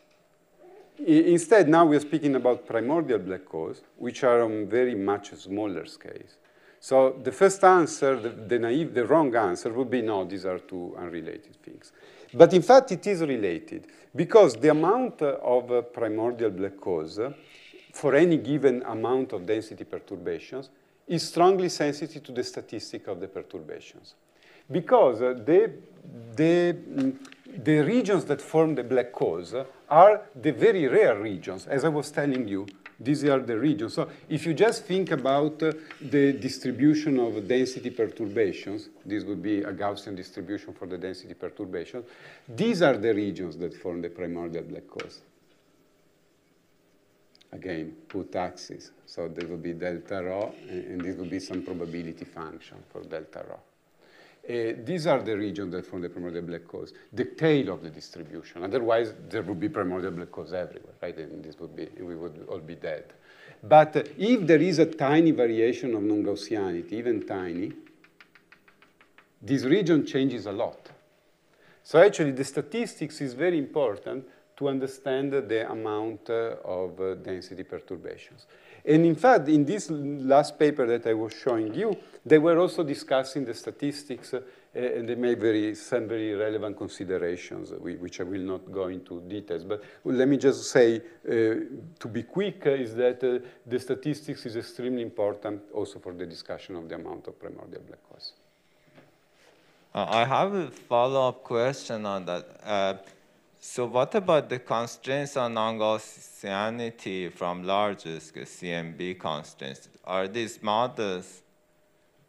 Instead, now we're speaking about primordial black holes, which are on very much smaller scales. So the first answer, the, the naive, the wrong answer would be no, these are two unrelated things. But in fact, it is related because the amount of uh, primordial black holes uh, for any given amount of density perturbations is strongly sensitive to the statistic of the perturbations because uh, the, the, the regions that form the black holes are the very rare regions, as I was telling you. These are the regions. So if you just think about uh, the distribution of density perturbations, this would be a Gaussian distribution for the density perturbations, these are the regions that form the primordial black holes. Again, put axis. So there will be delta rho, and, and this will be some probability function for delta rho. Uh, these are the regions that form the primordial black holes, the tail of the distribution. Otherwise, there would be primordial black holes everywhere, right? And this would be, we would all be dead. But uh, if there is a tiny variation of non-Gaussianity, even tiny, this region changes a lot. So actually, the statistics is very important to understand the amount uh, of uh, density perturbations. And in fact, in this last paper that I was showing you, they were also discussing the statistics uh, and they made very, some very relevant considerations, which I will not go into details. But let me just say, uh, to be quick, uh, is that uh, the statistics is extremely important also for the discussion of the amount of primordial black holes. I have a follow-up question on that. So what about the constraints on non-Gaussianity from largest CMB constraints? Are these models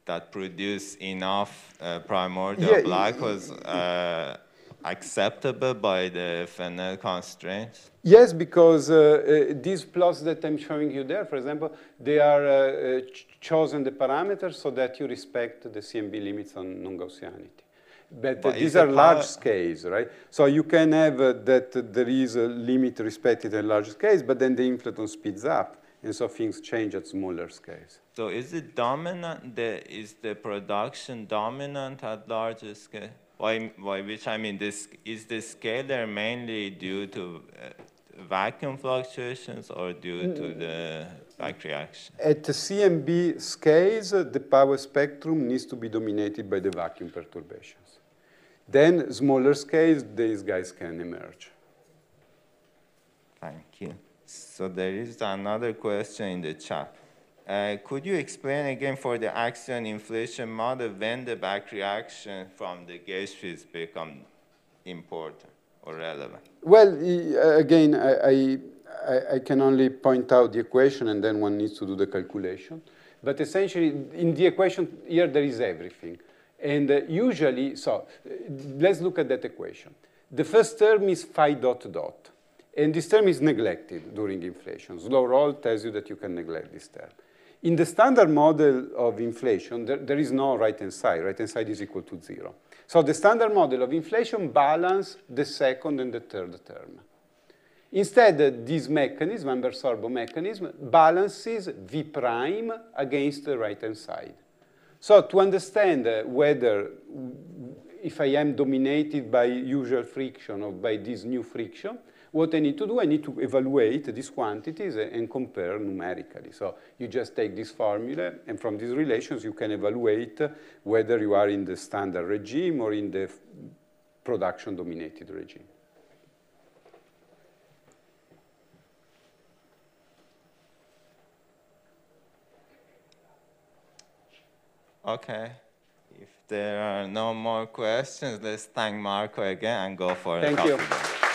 that produce enough uh, primordial yeah, black holes uh, acceptable by the Fresnel constraints? Yes, because uh, uh, these plots that I'm showing you there, for example, they are uh, uh, ch chosen the parameters so that you respect the CMB limits on non-Gaussianity. But, but these are large scales, right? So you can have uh, that there is a limit respected at large scales, but then the inflaton speeds up, and so things change at smaller scales. So is it dominant, the, is the production dominant at larger scale? Why, why, which I mean, this, is the scalar mainly due to uh, vacuum fluctuations or due to the back reaction? At the CMB scales, the power spectrum needs to be dominated by the vacuum perturbations. Then smaller scales, these guys can emerge. Thank you. So there is another question in the chat. Uh, could you explain again for the axion inflation model when the back reaction from the gauge fields become important or relevant? Well, again, I, I, I, can only point out the equation and then one needs to do the calculation. But essentially, in the equation here, there is everything. And uh, usually, so uh, let's look at that equation. The first term is phi dot dot. And this term is neglected during inflation. Slow-Roll tells you that you can neglect this term. In the standard model of inflation, there, there is no right-hand side. Right-hand side is equal to zero. So the standard model of inflation balance the second and the third term. Instead, uh, this mechanism, Anber-Sorbo mechanism, balances V prime against the right-hand side. So to understand uh, whether if I am dominated by usual friction or by this new friction, what I need to do, I need to evaluate these quantities and compare numerically. So you just take this formula, and from these relations, you can evaluate whether you are in the standard regime or in the production-dominated regime. Okay. If there are no more questions, let's thank Marco again and go for thank a coffee. Thank you.